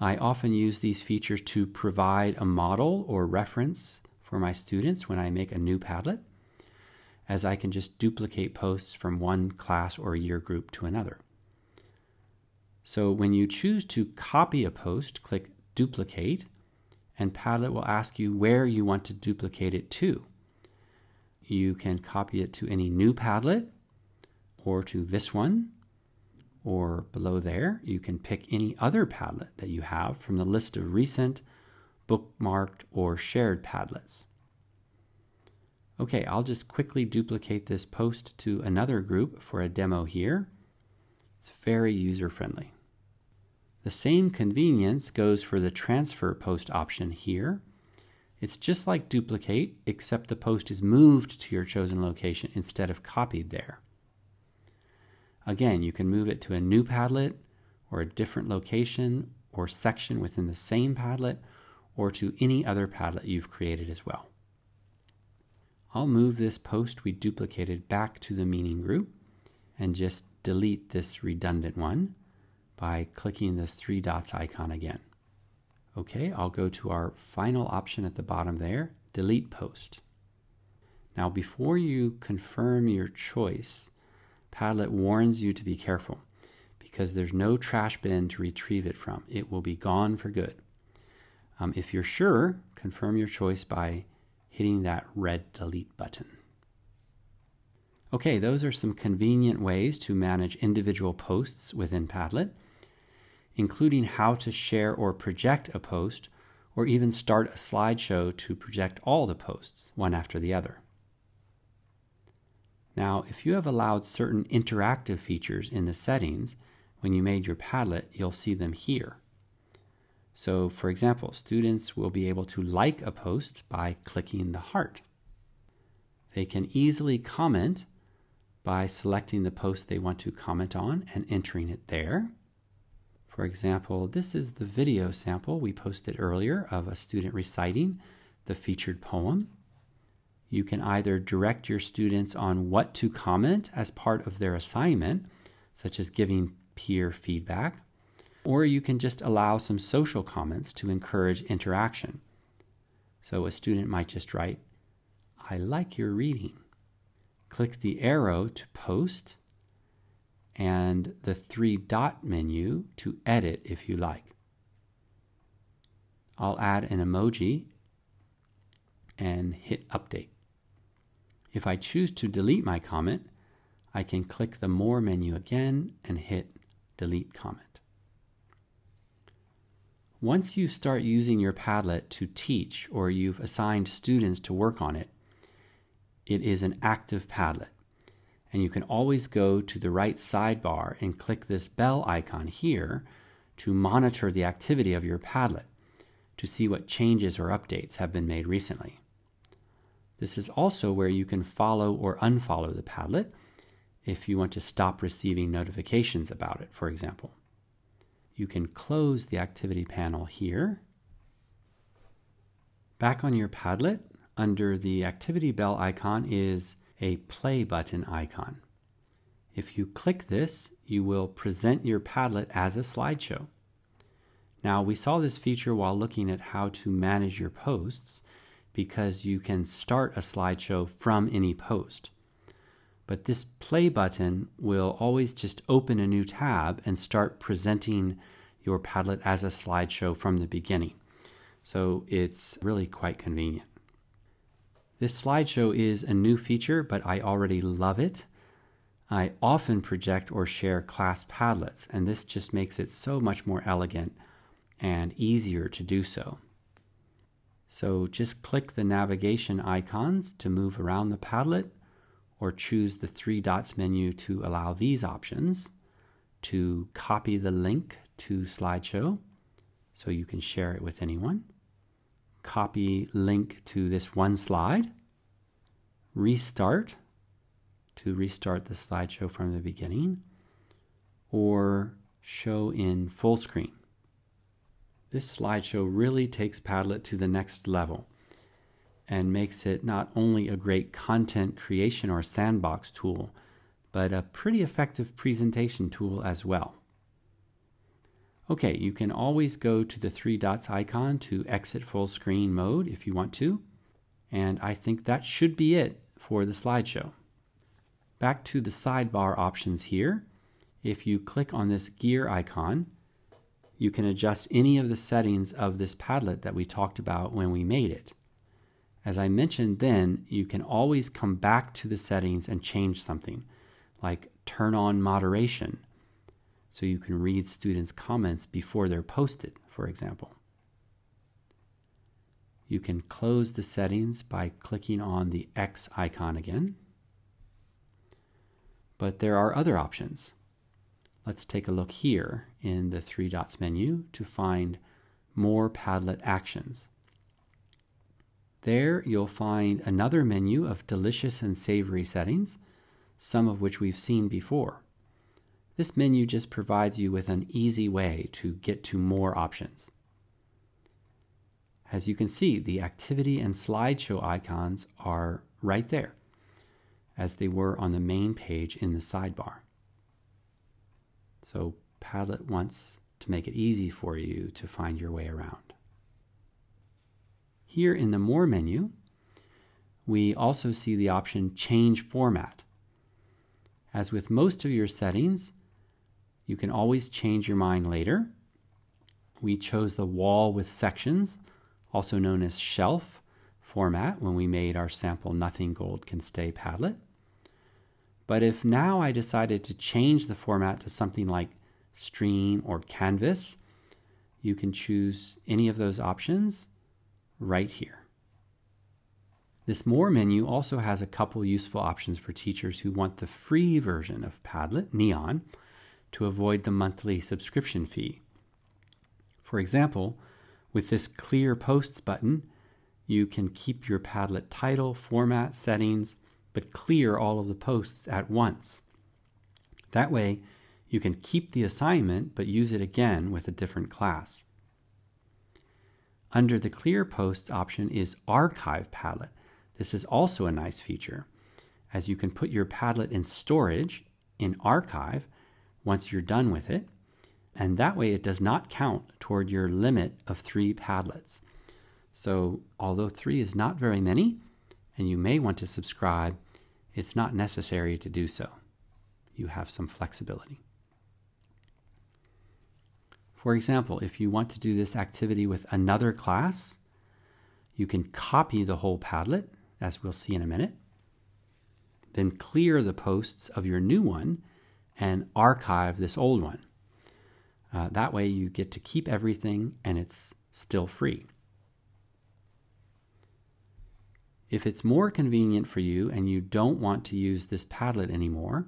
I often use these features to provide a model or reference for my students when I make a new Padlet, as I can just duplicate posts from one class or year group to another. So when you choose to copy a post, click Duplicate and Padlet will ask you where you want to duplicate it to. You can copy it to any new Padlet or to this one or below there. You can pick any other Padlet that you have from the list of recent, bookmarked, or shared Padlets. Okay, I'll just quickly duplicate this post to another group for a demo here. It's very user friendly. The same convenience goes for the transfer post option here. It's just like duplicate, except the post is moved to your chosen location instead of copied there. Again, you can move it to a new Padlet or a different location or section within the same Padlet or to any other Padlet you've created as well. I'll move this post we duplicated back to the meaning group and just delete this redundant one by clicking the three dots icon again. Okay, I'll go to our final option at the bottom there, delete post. Now before you confirm your choice, Padlet warns you to be careful because there's no trash bin to retrieve it from. It will be gone for good. Um, if you're sure, confirm your choice by hitting that red delete button. Okay, those are some convenient ways to manage individual posts within Padlet including how to share or project a post, or even start a slideshow to project all the posts, one after the other. Now, if you have allowed certain interactive features in the settings when you made your Padlet, you'll see them here. So, for example, students will be able to like a post by clicking the heart. They can easily comment by selecting the post they want to comment on and entering it there. For example, this is the video sample we posted earlier of a student reciting the featured poem. You can either direct your students on what to comment as part of their assignment, such as giving peer feedback, or you can just allow some social comments to encourage interaction. So a student might just write, I like your reading. Click the arrow to post and the three dot menu to edit if you like. I'll add an emoji and hit update. If I choose to delete my comment, I can click the More menu again and hit Delete Comment. Once you start using your Padlet to teach or you've assigned students to work on it, it is an active Padlet and you can always go to the right sidebar and click this bell icon here to monitor the activity of your Padlet to see what changes or updates have been made recently. This is also where you can follow or unfollow the Padlet if you want to stop receiving notifications about it, for example. You can close the activity panel here. Back on your Padlet, under the activity bell icon is a play button icon. If you click this, you will present your Padlet as a slideshow. Now, we saw this feature while looking at how to manage your posts because you can start a slideshow from any post. But this play button will always just open a new tab and start presenting your Padlet as a slideshow from the beginning. So it's really quite convenient. This slideshow is a new feature, but I already love it. I often project or share class Padlets, and this just makes it so much more elegant and easier to do so. So just click the navigation icons to move around the Padlet or choose the three dots menu to allow these options to copy the link to slideshow so you can share it with anyone. Copy link to this one slide. Restart to restart the slideshow from the beginning. Or show in full screen. This slideshow really takes Padlet to the next level and makes it not only a great content creation or sandbox tool, but a pretty effective presentation tool as well. Okay, you can always go to the three dots icon to exit full screen mode if you want to. And I think that should be it for the slideshow. Back to the sidebar options here. If you click on this gear icon, you can adjust any of the settings of this Padlet that we talked about when we made it. As I mentioned then, you can always come back to the settings and change something, like turn on moderation so you can read students' comments before they're posted, for example. You can close the settings by clicking on the X icon again. But there are other options. Let's take a look here in the three dots menu to find more Padlet actions. There you'll find another menu of delicious and savory settings, some of which we've seen before. This menu just provides you with an easy way to get to more options. As you can see, the activity and slideshow icons are right there, as they were on the main page in the sidebar. So Padlet wants to make it easy for you to find your way around. Here in the More menu, we also see the option Change Format. As with most of your settings, you can always change your mind later. We chose the wall with sections, also known as shelf format when we made our sample Nothing Gold Can Stay Padlet. But if now I decided to change the format to something like stream or canvas, you can choose any of those options right here. This More menu also has a couple useful options for teachers who want the free version of Padlet, Neon, to avoid the monthly subscription fee. For example, with this Clear Posts button, you can keep your Padlet title, format, settings, but clear all of the posts at once. That way, you can keep the assignment but use it again with a different class. Under the Clear Posts option is Archive Padlet. This is also a nice feature, as you can put your Padlet in storage in Archive once you're done with it. And that way it does not count toward your limit of three Padlets. So, although three is not very many, and you may want to subscribe, it's not necessary to do so. You have some flexibility. For example, if you want to do this activity with another class, you can copy the whole Padlet, as we'll see in a minute, then clear the posts of your new one and archive this old one. Uh, that way, you get to keep everything and it's still free. If it's more convenient for you and you don't want to use this Padlet anymore,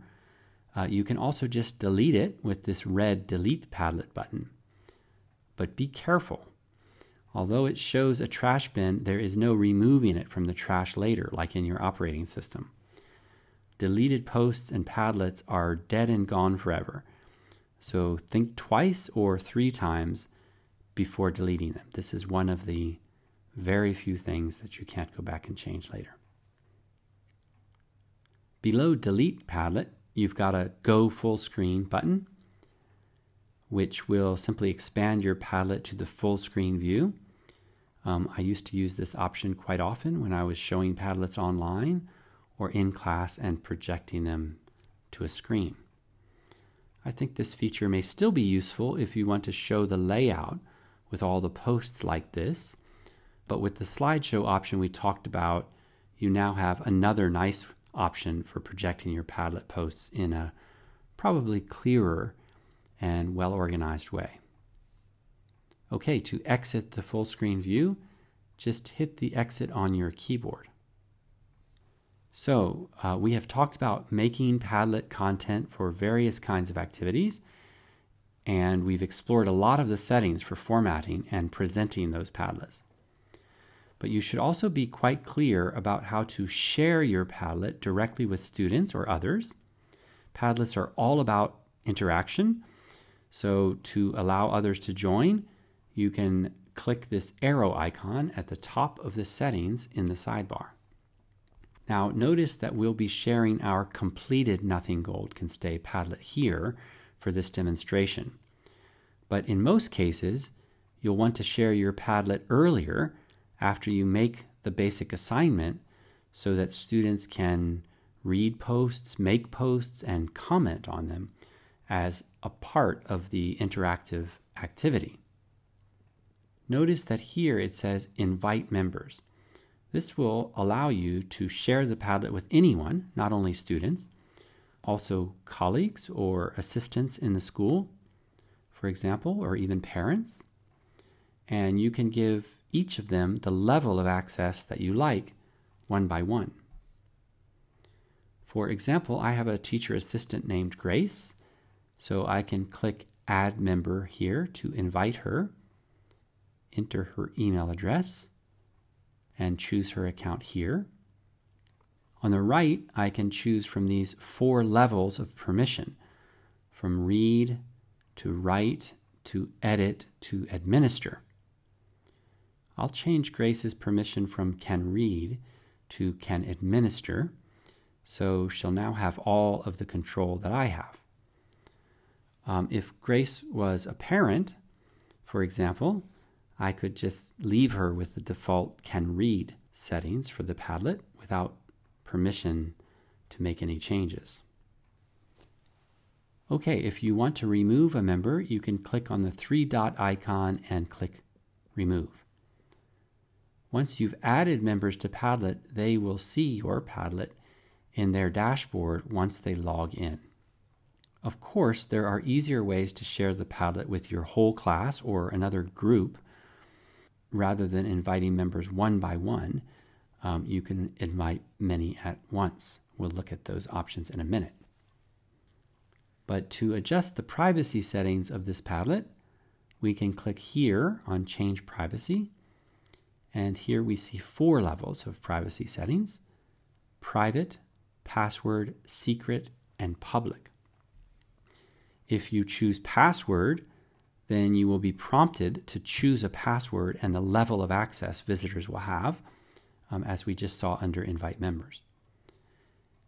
uh, you can also just delete it with this red Delete Padlet button. But be careful. Although it shows a trash bin, there is no removing it from the trash later, like in your operating system deleted posts and Padlets are dead and gone forever. So think twice or three times before deleting them. This is one of the very few things that you can't go back and change later. Below Delete Padlet, you've got a Go Full Screen button. Which will simply expand your Padlet to the full screen view. Um, I used to use this option quite often when I was showing Padlets online or in class and projecting them to a screen. I think this feature may still be useful if you want to show the layout with all the posts like this, but with the slideshow option we talked about, you now have another nice option for projecting your Padlet posts in a probably clearer and well organized way. Okay, to exit the full screen view, just hit the exit on your keyboard. So, uh, we have talked about making Padlet content for various kinds of activities, and we've explored a lot of the settings for formatting and presenting those Padlets. But you should also be quite clear about how to share your Padlet directly with students or others. Padlets are all about interaction, so to allow others to join, you can click this arrow icon at the top of the settings in the sidebar. Now notice that we'll be sharing our completed Nothing Gold Can Stay Padlet here for this demonstration. But in most cases, you'll want to share your Padlet earlier after you make the basic assignment so that students can read posts, make posts, and comment on them as a part of the interactive activity. Notice that here it says invite members. This will allow you to share the Padlet with anyone, not only students, also colleagues or assistants in the school, for example, or even parents. And you can give each of them the level of access that you like one by one. For example, I have a teacher assistant named Grace, so I can click Add Member here to invite her, enter her email address, and choose her account here. On the right, I can choose from these four levels of permission from read to write to edit to administer. I'll change Grace's permission from can read to can administer, so she'll now have all of the control that I have. Um, if Grace was a parent, for example, I could just leave her with the default can read settings for the Padlet without permission to make any changes. Okay, if you want to remove a member, you can click on the three dot icon and click Remove. Once you've added members to Padlet, they will see your Padlet in their dashboard once they log in. Of course, there are easier ways to share the Padlet with your whole class or another group. Rather than inviting members one by one, um, you can invite many at once. We'll look at those options in a minute. But to adjust the privacy settings of this Padlet, we can click here on Change Privacy. And here we see four levels of privacy settings private, password, secret, and public. If you choose password, then you will be prompted to choose a password and the level of access visitors will have, um, as we just saw under Invite Members.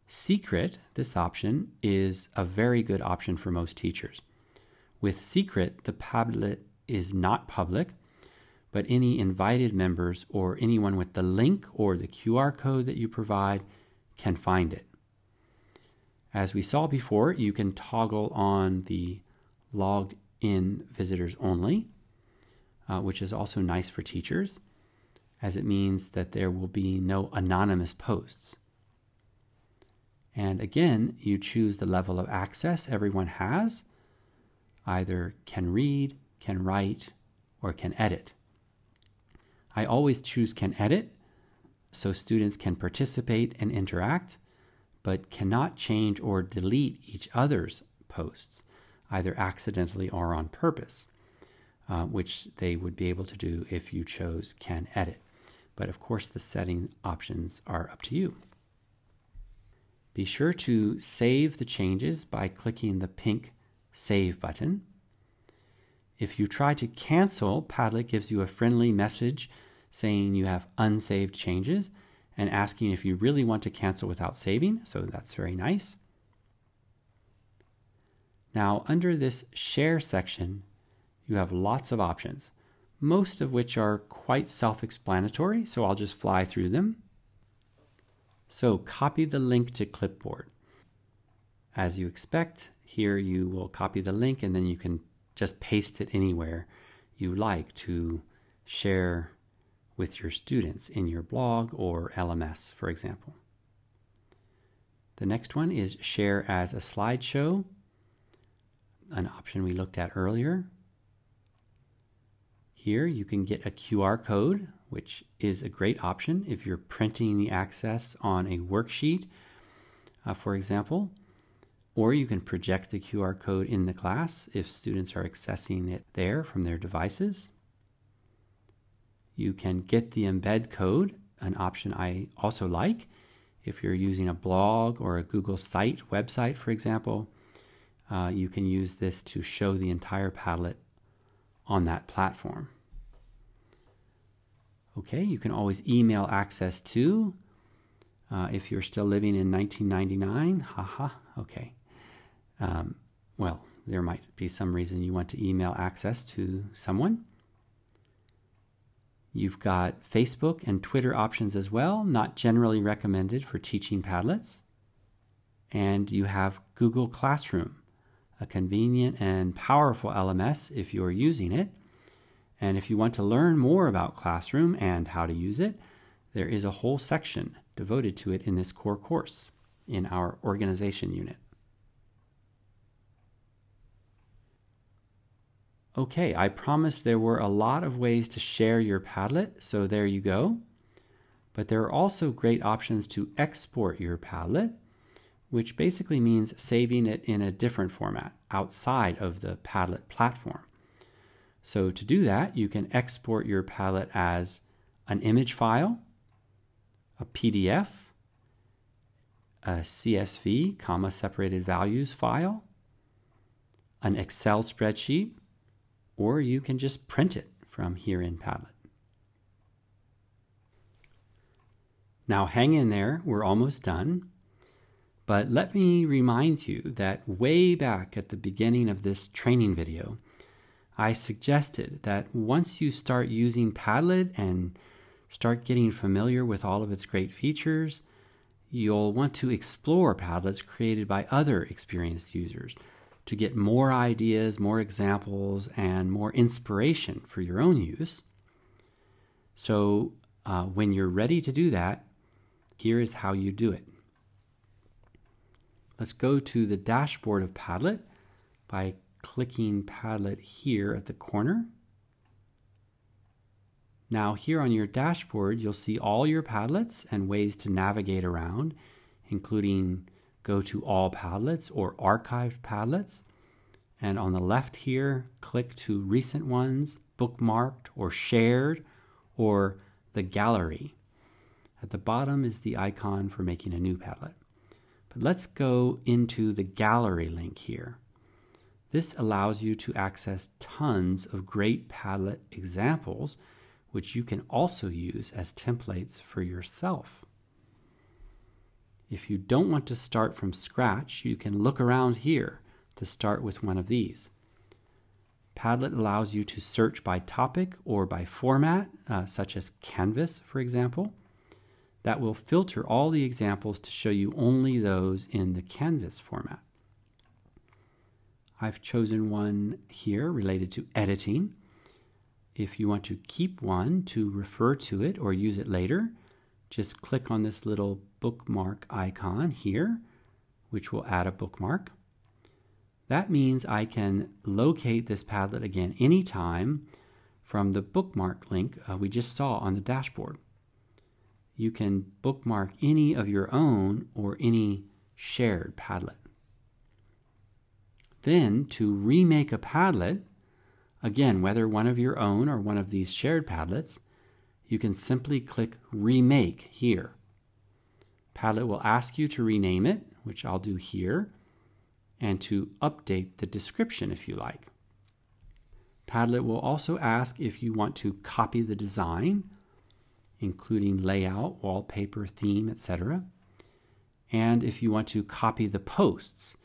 Secret, this option, is a very good option for most teachers. With Secret, the Padlet is not public, but any invited members or anyone with the link or the QR code that you provide can find it. As we saw before, you can toggle on the logged in visitors only, uh, which is also nice for teachers, as it means that there will be no anonymous posts. And again, you choose the level of access everyone has, either can read, can write, or can edit. I always choose can edit so students can participate and interact but cannot change or delete each other's posts, either accidentally or on purpose, uh, which they would be able to do if you chose Can Edit. But of course, the setting options are up to you. Be sure to save the changes by clicking the pink Save button. If you try to cancel, Padlet gives you a friendly message saying you have unsaved changes and asking if you really want to cancel without saving. So that's very nice. Now, under this Share section, you have lots of options, most of which are quite self explanatory, so I'll just fly through them. So, copy the link to Clipboard. As you expect, here you will copy the link and then you can just paste it anywhere you like to share with your students in your blog or LMS, for example. The next one is share as a slideshow, an option we looked at earlier. Here you can get a QR code, which is a great option if you're printing the access on a worksheet, uh, for example. Or you can project the QR code in the class if students are accessing it there from their devices. You can get the embed code, an option I also like. If you're using a blog or a Google site, website, for example, uh, you can use this to show the entire Padlet on that platform. Okay, you can always email access to. Uh, if you're still living in 1999, haha, okay. Um, well, there might be some reason you want to email access to someone. You've got Facebook and Twitter options as well, not generally recommended for teaching Padlets. And you have Google Classroom, a convenient and powerful LMS if you're using it. And if you want to learn more about Classroom and how to use it, there is a whole section devoted to it in this core course in our organization unit. Okay, I promised there were a lot of ways to share your Padlet, so there you go. But there are also great options to export your Padlet, which basically means saving it in a different format outside of the Padlet platform. So to do that, you can export your Padlet as an image file, a PDF, a CSV, comma separated values file, an Excel spreadsheet, or you can just print it from here in Padlet. Now hang in there, we're almost done. But let me remind you that way back at the beginning of this training video, I suggested that once you start using Padlet and start getting familiar with all of its great features, you'll want to explore Padlets created by other experienced users to get more ideas, more examples, and more inspiration for your own use. So, uh, when you're ready to do that, here is how you do it. Let's go to the dashboard of Padlet by clicking Padlet here at the corner. Now, here on your dashboard, you'll see all your Padlets and ways to navigate around, including go to All Padlets or Archived Padlets. And on the left here, click to Recent Ones, Bookmarked, or Shared, or the Gallery. At the bottom is the icon for making a new Padlet. But let's go into the Gallery link here. This allows you to access tons of great Padlet examples, which you can also use as templates for yourself. If you don't want to start from scratch, you can look around here to start with one of these. Padlet allows you to search by topic or by format, uh, such as Canvas, for example. That will filter all the examples to show you only those in the Canvas format. I've chosen one here related to editing. If you want to keep one to refer to it or use it later, just click on this little bookmark icon here, which will add a bookmark. That means I can locate this Padlet again anytime from the bookmark link uh, we just saw on the dashboard. You can bookmark any of your own or any shared Padlet. Then to remake a Padlet, again, whether one of your own or one of these shared Padlets, you can simply click Remake here. Padlet will ask you to rename it, which I'll do here, and to update the description if you like. Padlet will also ask if you want to copy the design, including layout, wallpaper, theme, etc., and if you want to copy the posts,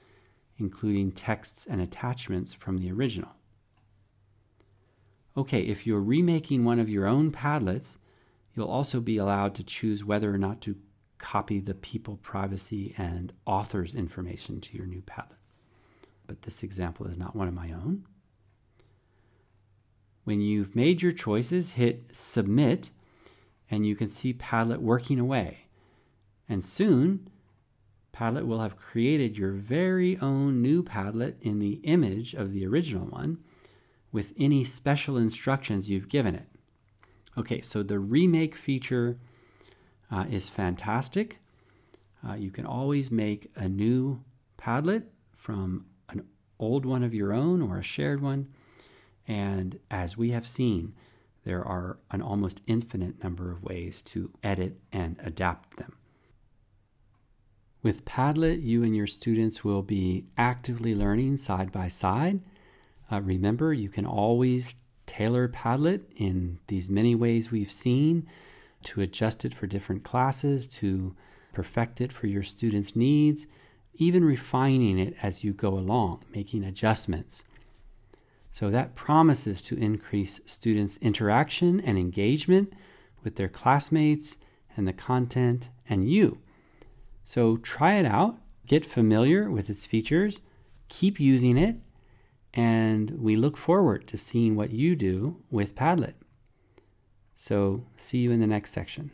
including texts and attachments from the original. Okay, if you're remaking one of your own Padlets, you'll also be allowed to choose whether or not to copy the people privacy and authors information to your new Padlet. But this example is not one of my own. When you've made your choices, hit submit and you can see Padlet working away. And soon, Padlet will have created your very own new Padlet in the image of the original one with any special instructions you've given it. Okay, so the remake feature uh, is fantastic. Uh, you can always make a new Padlet from an old one of your own or a shared one. And as we have seen, there are an almost infinite number of ways to edit and adapt them. With Padlet, you and your students will be actively learning side by side. Uh, remember, you can always tailor Padlet in these many ways we've seen to adjust it for different classes, to perfect it for your students' needs, even refining it as you go along, making adjustments. So that promises to increase students' interaction and engagement with their classmates and the content and you. So try it out, get familiar with its features, keep using it, and we look forward to seeing what you do with Padlet. So see you in the next section.